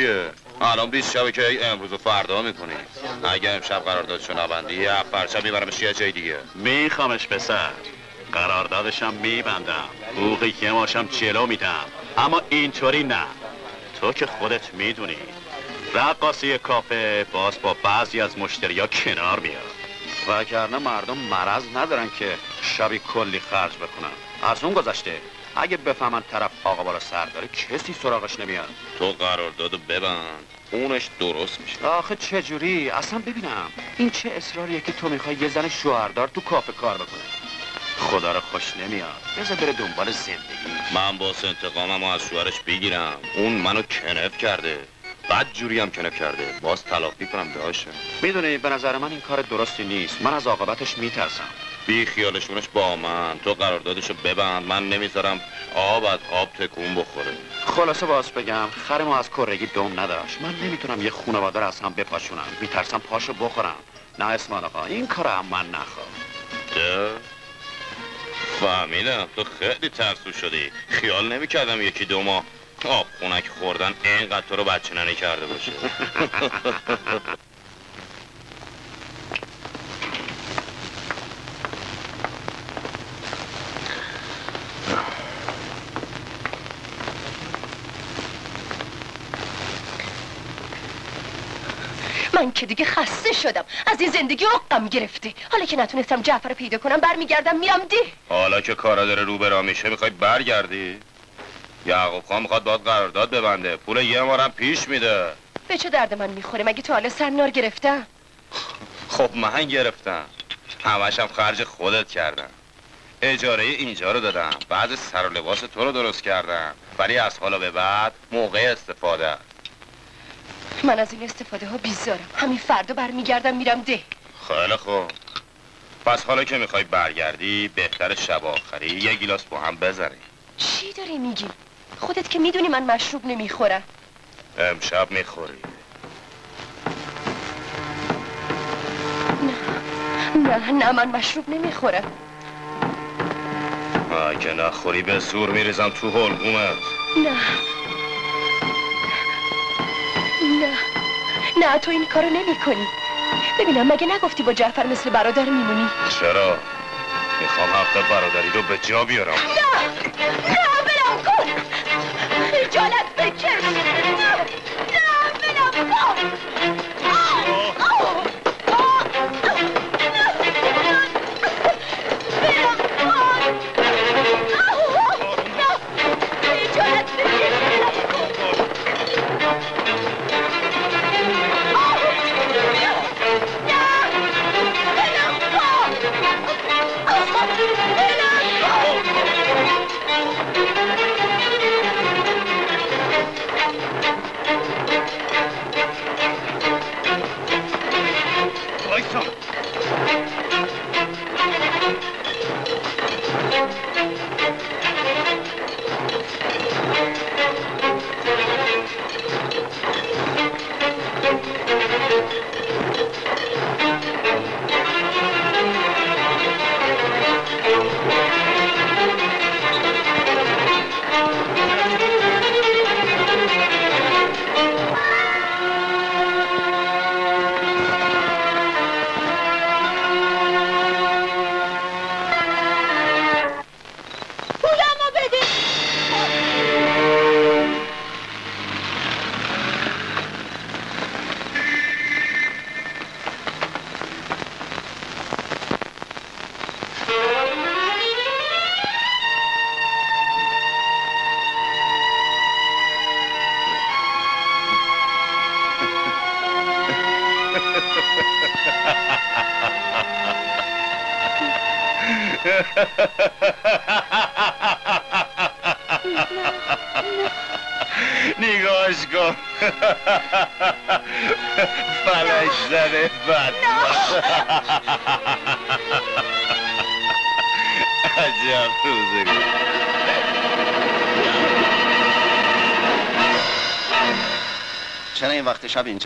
چیه؟ الان 20 شبه که امروز و فردا می‌کنی. اگه امشب قراردادشو نبندی یه پرچم میبرمش یه جای دیگه. میخوامش پسر. قراردادشم میبندم. حقوقی که ماشم جلو میدم. اما اینطوری نه. تو که خودت می‌دونی. رقاصی کافه باز با بعضی از مشتریا کنار میاد. وگرنه مردم مرض ندارن که شبی کلی خرج بکنن. از اون گذشته اگه بفهمن طرف سر داره کسی سراغش نمیاد. تو قراردادو ببند. اونش درست میشه. آخه چه جوری اصلا ببینم. این چه اصراریه که تو می‌خوای یه زن شوهردار تو کافه کار بکنه خدا رو خوش نمیاد. بذار بره دنبال زندگی. من باس انتقامم از شوهرش بگیرم. اون منو کنف کرده. بد جوری هم کنف کرده. باز تلافی کنم داشته می‌دونی به نظر من این کار درستی نیست. من از عاقبتش میترسم. بی خیالشونش با من. تو قراردادشو ببند. من نمی‌ذارم آب از آب تکون بخوره. خلاصه باز بگم خر ما از کرگی دم نداشت. من نمی‌تونم یه خانواده رو از هم بپاشونم. میترسم پاشو بخورم. نه اسمان آقا این کار هم من نخواه. ده؟ فهمیدم. تو خیلی ترسو شدی. خیال نمی‌کردم یکی دو ماه آب خونک خوردن اینقدر تو رو بچه ننی کرده باشه. من که دیگه خسته شدم. از این زندگی عقم گرفته حالا که نتونستم جعفر رو پیدا کنم برمیگردم میرم ده حالا که کارا داره رو برا میشه می‌خوای برگردی؟ یعقوب خان می‌خواد باید قرارداد ببنده. پول یه مارم پیش میده. به چه درد من می‌خوره؟ مگه تا حالا سرنار گرفتم؟ خب من گرفتم. همشم خرج خودت کردم. اجاره اینجا رو دادم. بعد سر و لباس تو رو درست کردم. ولی از حالا به بعد موقع استفاده است. من از این استفاده ها بیزارم. همین فردا برمیگردم میرم ده. خیلی خوب. پس حالا که می‌خوای برگردی بهتر شب آخری یه گیلاس با هم بزنی چی داری میگی؟ خودت که می‌دونی من مشروب نمی‌خورم. امشب می‌خوری. نه نه من مشروب نمی‌خورم. اگه نخوری به زور میریزم تو حلقومت نه نه. نه تو این کارو نمی کنی ببینم مگه نگفتی با جعفر مثل برادر میمونی؟ چرا؟ می‌خوام حق برادری رو به جا بیارم. نه نه بلم کن. خجالت بکش. نه نه بلم کن.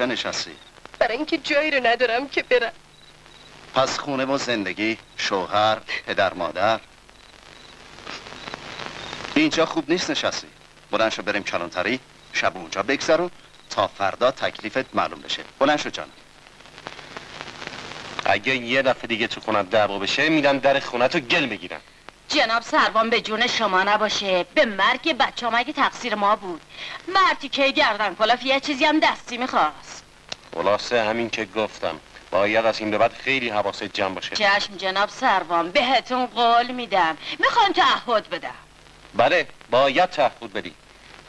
اینجا نشستی؟ برای اینکه جایی رو ندارم که برم. پس خونه و زندگی شوهر پدر مادر. اینجا خوب نیست نشستی. بلند شو بریم کلانتری. شب اونجا بگذرون تا فردا تکلیفت معلوم بشه. بلند شو جانم. اگه یه دفعه دیگه تو خونت دعوا بشه میرن در خونت رو گل بگیرن جناب سروان به جون شما نباشه. به مرگ بچه مگه تقصیر ما بود. مرتی که گردن کلاف یه چیزی هم دستی می‌خواست. خلاصه همین که گفتم. باید از این به بعد خیلی حواست جمع باشه. چشم جناب سروان بهتون قول میدم. می‌خوام تعهد بدم. بله باید تعهد بدی.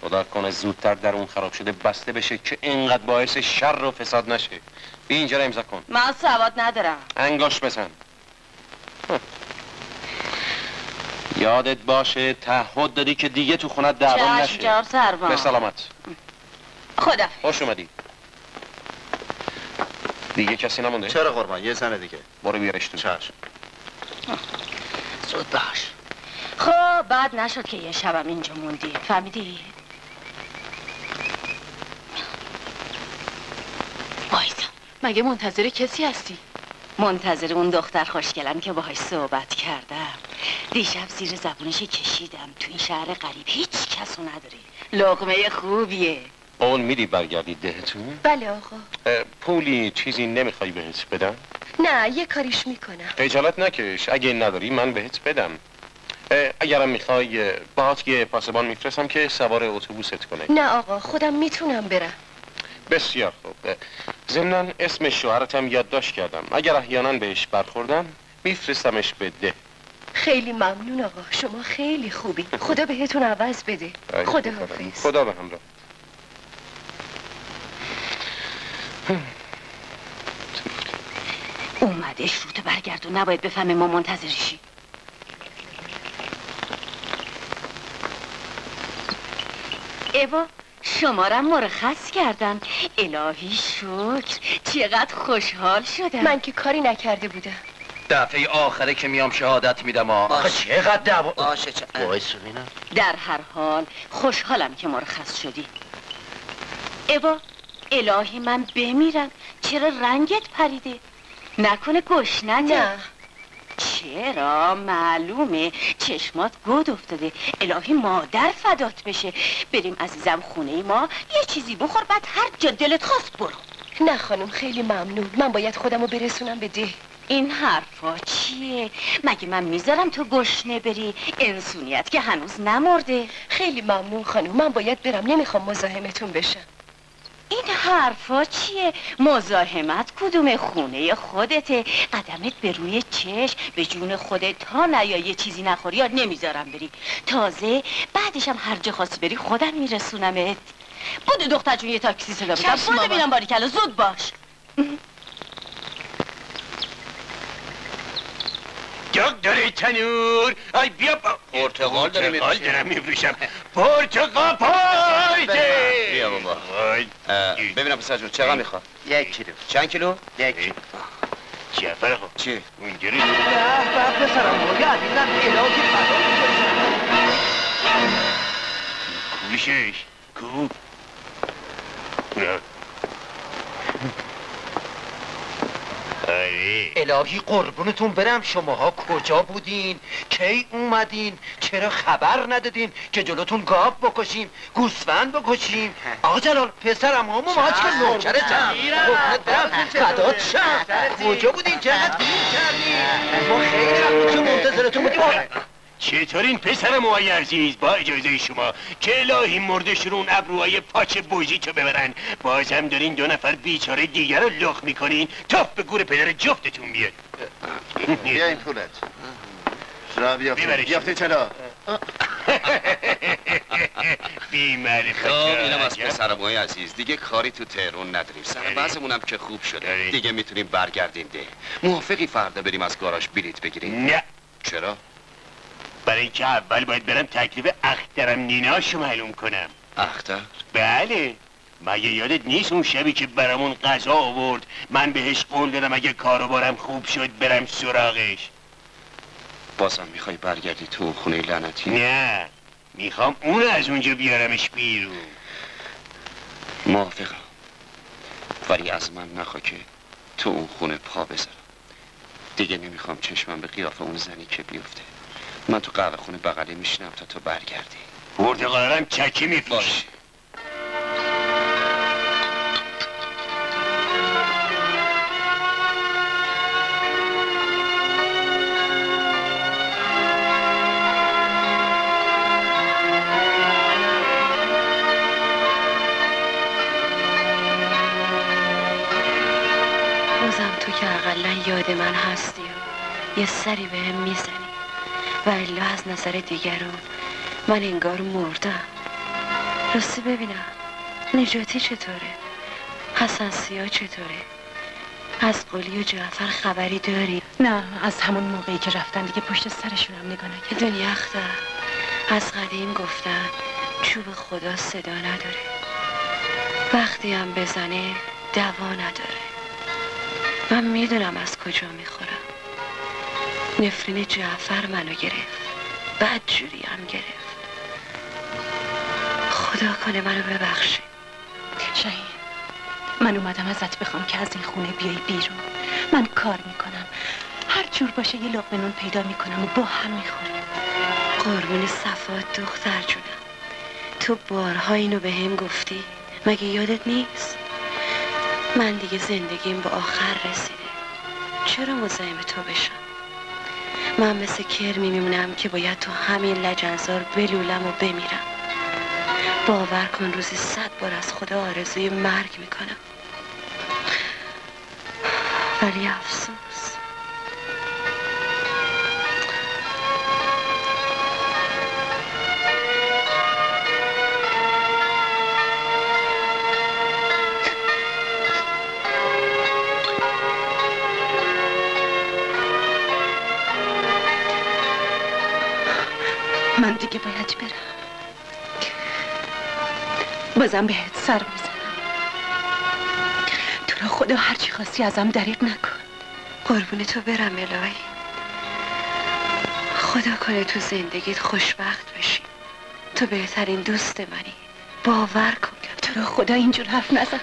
خدا کنه زودتر در اون خراب شده بسته بشه که اینقدر باعث شر و فساد نشه. بی اینجا امضا کن. من سواد ندارم. انگاش بزن. یادت باشه تعهد دادی که دیگه تو خونت دعوا چشم نشه. جناب سروان به سلامت. خدا. خوش اومدی. دیگه کسی نمونده؟ چرا قربان؟ یه زن دیگه. برو بیارش تو. چشم. زود باش. خب بعد نشد که یه شبم اینجا موندی. فهمیدی؟ وایسا. مگه منتظر کسی هستی؟ منتظر اون دختر خوشگلم که باهاش صحبت کردم. دیشب زیر زبونش کشیدم تو این شهر غریب هیچ کسو نداری. لقمه خوبیه. اون میری برگردی دهتون؟ بله آقا. پولی چیزی نمی‌خوای بهت بدم؟ نه یه کاریش می‌کنم. خجالت نکش. اگه نداری من بهت بدم. اگرم می‌خوای اه، باهات یه پاسبان میفرستم که سوار اتوبوست کنه. نه آقا خودم می‌تونم برم. بسیار خوب. ضمناً اسم شوهرتم یادداشت کردم. اگر احیانا بهش برخوردم میفرستمش به ده خیلی ممنون آقا. شما خیلی خوبی. خدا بهتون عوض بده. خدا حافظ. خدا به همراه. اومده شروط برگردون. نباید بفهمه ما منتظرشی ایوا شمارم مرخص کردن. الهی شکر. چقدر خوشحال شدم. من که کاری نکرده بودم. دفعه آخره که میام شهادت میدم آخه. چقدر دعوا باشه چه در هر حال خوشحالم که مرخص شدی. اوا الهی من بمیرم. چرا رنگت پریده؟ نکنه گشنته نه. چرا؟ معلومه. چشمات گود افتاده. الهی مادر فدات بشه. بریم عزیزم خونه ما. یه چیزی بخور بعد هر جا دلت خواست برو. نه خانم خیلی ممنون. من باید خودم رو برسونم به ده. این حرفا چیه؟ مگه من می‌ذارم تو گشنه بری؟ انسونیت که هنوز نمرده. خیلی ممنون خانم من باید برم نمی‌خوام مزاحمتون بشم. این حرفا چیه؟ مزاحمت کدوم خونه خودته؟ قدمت به روی چشم به جون خودت تا نیا یه چیزی نخوری یا نمی‌ذارم بری. تازه بعدشم هر جا خواستی بری خودم میرسونمت. بودو دختر جون یه تاکسی صدا بزن. چشم بودو مامان. ببینم باری کلا زود باش. دکتر تنور آی بیا با پرتقال داره پرتقال. دارم میفروشم پرتقال پایده بیا بابا. ببینم پسر جون چقدر می‌خواد یک کیلو چند کیلو یک کیلو جعفر خب چی اونجوری به به پسرم بابا عزیزم الهی فدا کوشش کو آره الهی قربونتون برم شماها کجا بودین؟ کی اومدین؟ چرا خبر ندادین که جلوتون گاب بکشیم گوسفند بکشیم؟ آقا جلال پسرم همو ما که نوکرتم برم. فدات شم کجا بودین؟ چقدر دیر کردین؟ ما خیلی وقت که منتظرتون بودیم. چطورین پسرم آقای عزیز؟ با اجازه شما که الهی مرده شرون ابروهای پاچه بوژی تو ببرن. بازم دارین دو نفر بیچاره دیگر رو لخ می‌کنین تاف به گور پدر جفتتون بیاد. بیا این پولت. را بیافته بیبرش. بیافته چرا؟ بی معرفت خب اینم از پسرمای عزیز. دیگه کاری تو تهرون نداریم. سر؟ بعضمونم که خوب شده؟ دیگه می‌تونیم برگردیم ده. موافقی فردا بریم از گاراژ بلیت بگیریم. نه. چرا؟ برای اینکه اول باید برم تکلیف اخترم نیناشو معلوم کنم. اختر؟ بله. مگه یادت نیست اون شبی که برامون غذا آورد؟ من بهش قول دادم اگه کاروبارم خوب شد برم سراغش. بازم می‌خوای برگردی تو اون خونه لعنتی؟ نه. می‌خوام اون از اونجا بیارمش بیرون. موافقم. ولی از من نخوا که تو اون خونه پا بذارم دیگه نمی‌خوام چشمم به قیافه اون زنی که بیفته. من تو قهوه خونه بغلی میشینم تا تو برگردی. پرتقالارم چکی میفروش باش بازم تو که اقلا یاد من هستی و یه سری به هم می‌زنی. و الا از نظر دیگران من انگار مردم. راستی ببینم نجاتی چطوره؟ حسن سیا چطوره؟ از قلی و جعفر خبری داری؟ نه از همون موقعی که رفتن دیگه پشت سرشونم نگاه نکردم. دنیا اختر از قدیم گفتن چوب خدا صدا نداره. وقتی هم بزنه دوا نداره. من می‌دونم از کجا می‌خورم. نفرین جعفر منو گرفت. بعد جوری هم گرفت. خدا کنه منو ببخشی شاهین من اومدم ازت بخوام که از این خونه بیای بیرون. من کار می‌کنم. هر جور باشه یه لقمه نون پیدا می‌کنم و با هم می‌خوریم. قربون صفات دختر جونم. تو بارها اینو به هم گفتی. مگه یادت نیست؟ من دیگه زندگیم به آخر رسیده. چرا مزاحم تو بشم؟ من مثل کرمی میمونم که باید تو همین لجنزار بلولم و بمیرم. باور کن روزی صد بار از خدا آرزوی مرگ می‌کنم. ولی افسوس دیگه باید برم. بازم بهت سر می‌زنم. تو رو خدا هرچی خواستی ازم دریق نکن. قربون تو برم الهی. خدا کنه تو زندگیت خوشبخت بشی تو بهترین دوست منی. باور کن. تو رو خدا اینجور حرف نزن.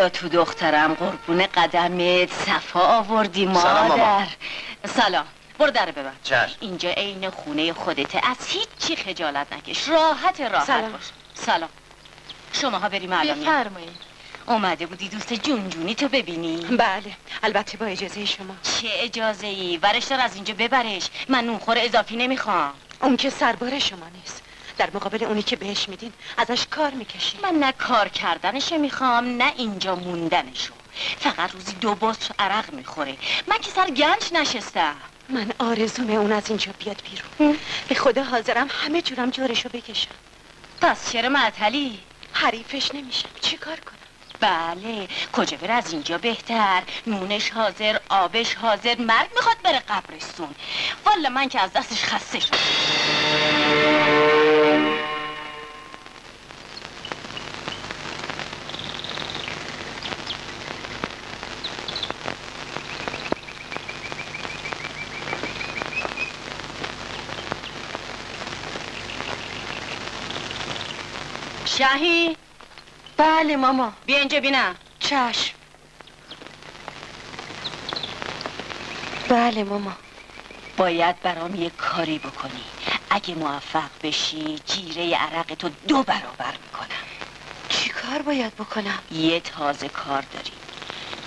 بیا تو دخترم قربون قدمت صفا آوردی سلام مادر ماما. سلام. برو در ببر. اینجا عین خونه خودته. از هیچی خجالت نکش. راحت راحت سلام. باش. سلام. شماها بریم الان. بفرمایید. اومده بودی دوست جونجونی تو ببینی؟ بله. البته با اجازه شما. چه اجازه ای ورش دار از اینجا ببرش. من نونخور اضافی نمی‌خوام. اون که سربار شما نیست. در مقابل اونی که بهش میدین ازش کار می‌کشین من نه کار کردنشو می‌خوام نه اینجا موندنشو. فقط روزی دو باس عرق می‌خوره. من که سر گنج نشستم. من آرزوم اون از اینجا بیاد بیرون. به خدا حاضرم همه جورم جورشو بکشم. پس چرا معطلی؟ حریفش نمیشم چی کار کنم؟ بله کجا بره از اینجا بهتر. نونش حاضر آبش حاضر. مرد می‌خواد بره قبرستون. والا من که از دستش خسته شد شاهی؟ بله ماما بیا اینجا بینم چشم بله ماما باید برام یه کاری بکنی. اگه موفق بشی جیره عرق تو دو برابر می‌کنم. چی کار باید بکنم؟ یه تازه کار داری.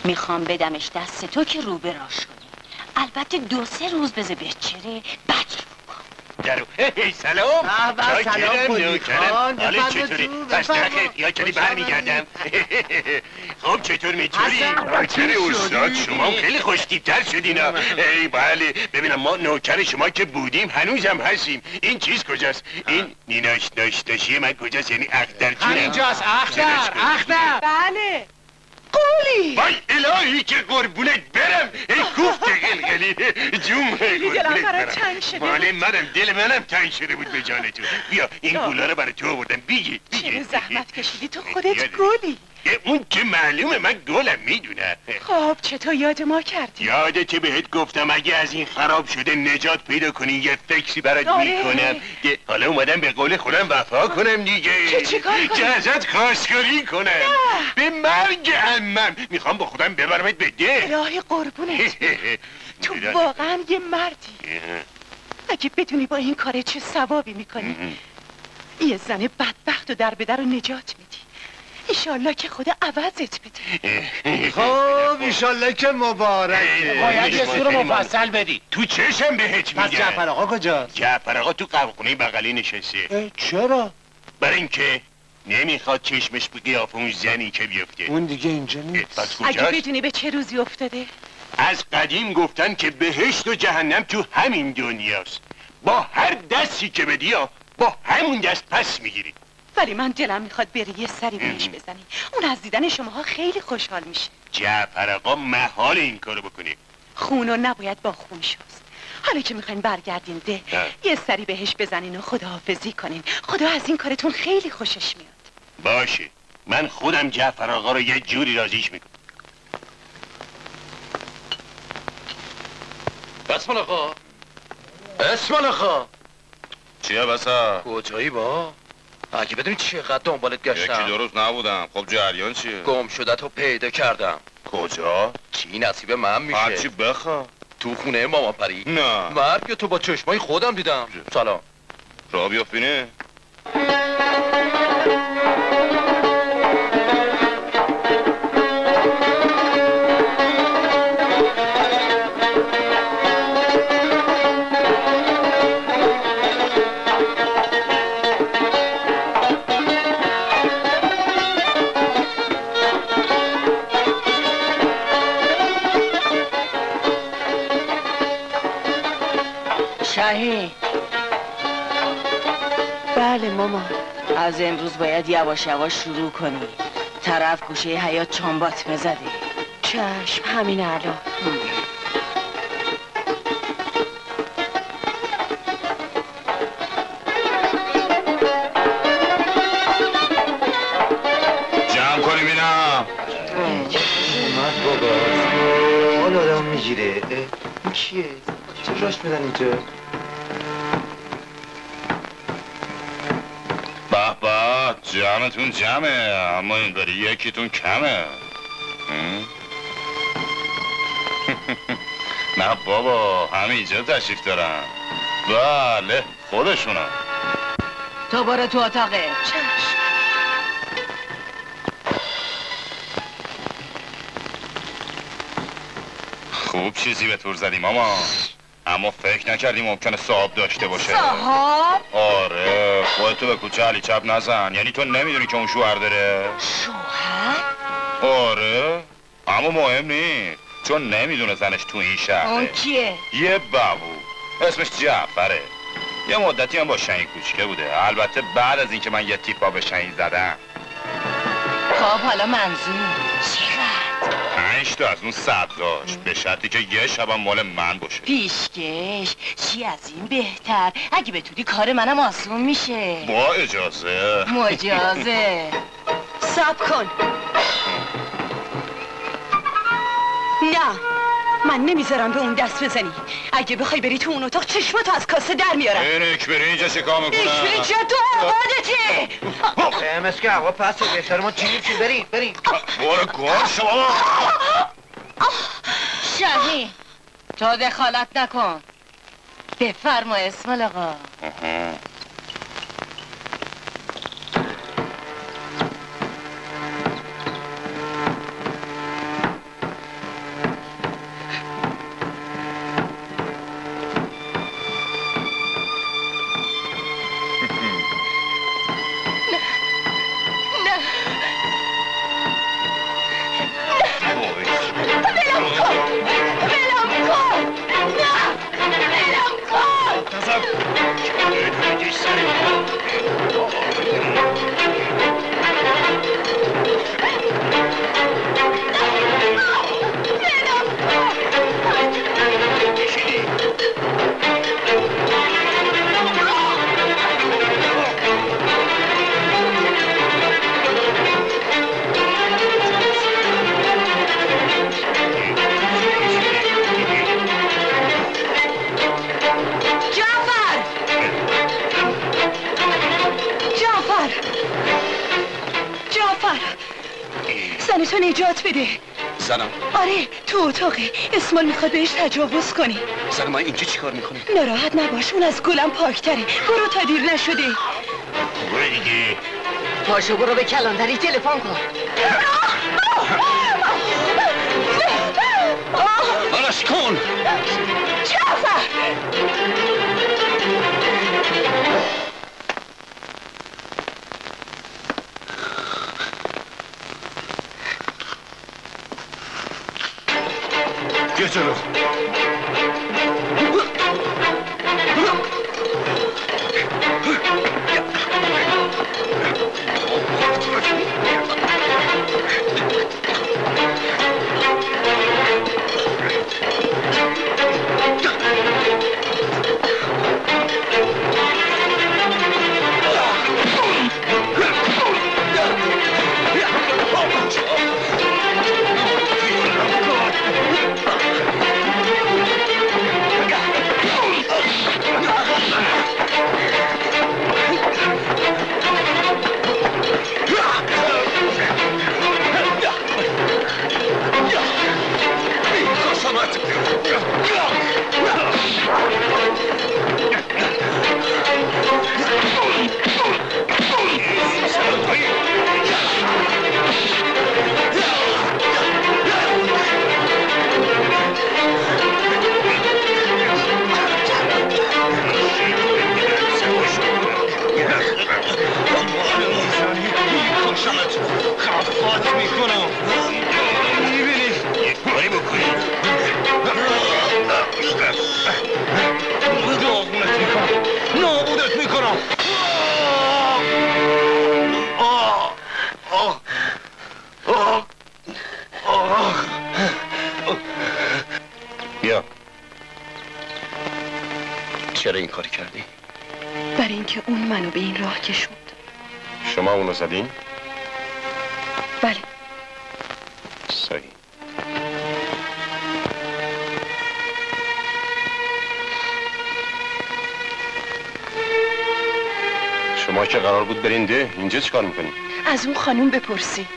می‌خوام بدمش دست تو که رو براش کنی البته دو سه روز بذار بچره بعد درو. هی سلام. چاکرم، سلام نوکرم. خان. بفرما چطوری؟ نخیر. یا کلی خوش برمیگردم. خب چطور می‌تونی؟ چی استاد؟ شما خیلی خوشتیبتر شدینا ای بله. ببینم ما نوکر شما که بودیم هنوزم هستیم. این چیز کجاست؟ این نیناش ناشتاشی من کجاست؟ یعنی اختر همینجاست اختر اختر. بله. قولی وای الهی که قربونت برم ای کوفت قلقلی جون قربونت برم مال منم دل منم تنگ شده بود به جان تو بیا این. گولا رو برای تو آوردم بگی چرا زحمت کشیدی تو خودت گلی اون که معلومه من گلم می‌دونه. خب چطور یاد ما کردی؟ یادت بهت گفتم؟ اگه از این خراب شده نجات پیدا کنی یه فکری برات آره. می‌کنم که حالا اومدم به قول خودم وفا کنم دیگه. چه چیکار؟ که ازت خواستگاری کنم. به مرگ عمم. می‌خوام با خودم ببرمت به ده. الهی قربونت. تو واقعا یه مردی. اگه بدونی با این کار چه ثوابی می‌کنی. یه زن بدبخت و در بدر رو نجات ایشالله که خدا عوضت بده. خب ایشالله که مبارکه. باید یه سور مفصل بدی. تو چشم بهت میگم. پس جعفر آقا کجاست؟ جعفر آقا تو قهوه‌خونه بغلی نشسته. چرا؟ برای اینکه نمی‌خواد چشمش به قیافه اون زنی که بیفته. اون دیگه اینجا نیست. پس اگه؟ بدونی به چه روزی افتاده؟ از قدیم گفتن که بهشت و جهنم تو همین دنیاست. با هر دستی که بدی با همون دست پس می‌گیری. ولی من دلم می‌خواد بری یه سری بهش بزنی. اون از دیدن شماها خیلی خوشحال میشه. جعفر آقا محال این کارو بکنی. خونو نباید با خون شست. حالا که می‌خواین برگردین ده نه. یه سری بهش بزنین و خداحافظی کنین. خدا از این کارتون خیلی خوشش میاد. باشه. من خودم جعفر آقا رو یه جوری راضیش می‌کنم. بسمان آقا. بسمان آقا. چیه بسا؟ کجایی با؟ اگه بدونی چقدر دنبالت یکی گشتم دو روز نبودم. خب جریان چیه؟ گم شده تو پیدا کردم. کجا؟ چی؟ نصیب من میشه. هرچی بخوا تو خونه ماما پری. نه. مرگ تو با چشمای خودم دیدم. سلام. را بیافتینه؟ از امروز باید یواش یواش شروع کنی طرف گوشه حیات چانبات مزده چشم همین الان. جمع کنیم اینا. اومد بابا. حال آدم می‌گیره. این کیه؟ چه راش میدن اینجا؟ جمعتون جمعه اما این بری یکیتون کمه؟ نه بابا همینجا تشریف دارن. بله خودشونا تو برو تو اتاقه. خوب چیزی به تور زدی ماما. اما فکر نکردی ممکنه صاحب داشته باشه. صاحب؟ آره. خودتو به کوچه علی چپ نزن. یعنی تو نمی‌دونی که اون شوهر داره؟ شوهر؟ آره. اما مهم نیست. چون نمی‌دونه زنش تو این اون شهره کیه؟ یه بابو. اسمش جعفره. یه مدتی هم با شهین کوچکه بوده. البته بعد از اینکه من یه تیپا به شهین زدم. خب حالا منظور پنج تا از اون صد داشت. به شرطی که یه شبم مال من باشه. پیشکش. چی از این بهتر؟ اگه بتونی کار منم آسون میشه. با اجازه. مجازه. سب کن. نه. من نمی‌ذارم به اون دست بزنی. اگه بخوای بری تو اون اتاق چشمتو از کاسه در میارم. این اکبری اینجا چیکار می‌کنه اینجا تو آقادته مسکه هوا پس. بهتر ما چی چی بریم بریم. برو گم شما. شاهین تو دخالت نکن. بفرما اسم آقا. تو نجات بده. زنم. آره تو اتاقه. اسمال می‌خواد بهش تجاوز کنی زن من اینجا چیکار می‌کنه؟ ناراحت نباش اون از گلم پاکتره برو تا دیر نشده. برو دیگه. پاشو برو به کلانتری تلفن کن. آرش کن. جلو نه از اون خانوم بپرسی.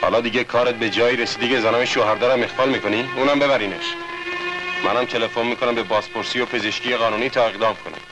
حالا دیگه کارت به جایی رسیدی که زنم شوهردارم اخفال می‌کنی؟ اونم ببرینش. منم تلفن می‌کنم به بازپرسی و پزشکی قانونی تا اقدام بفرمایید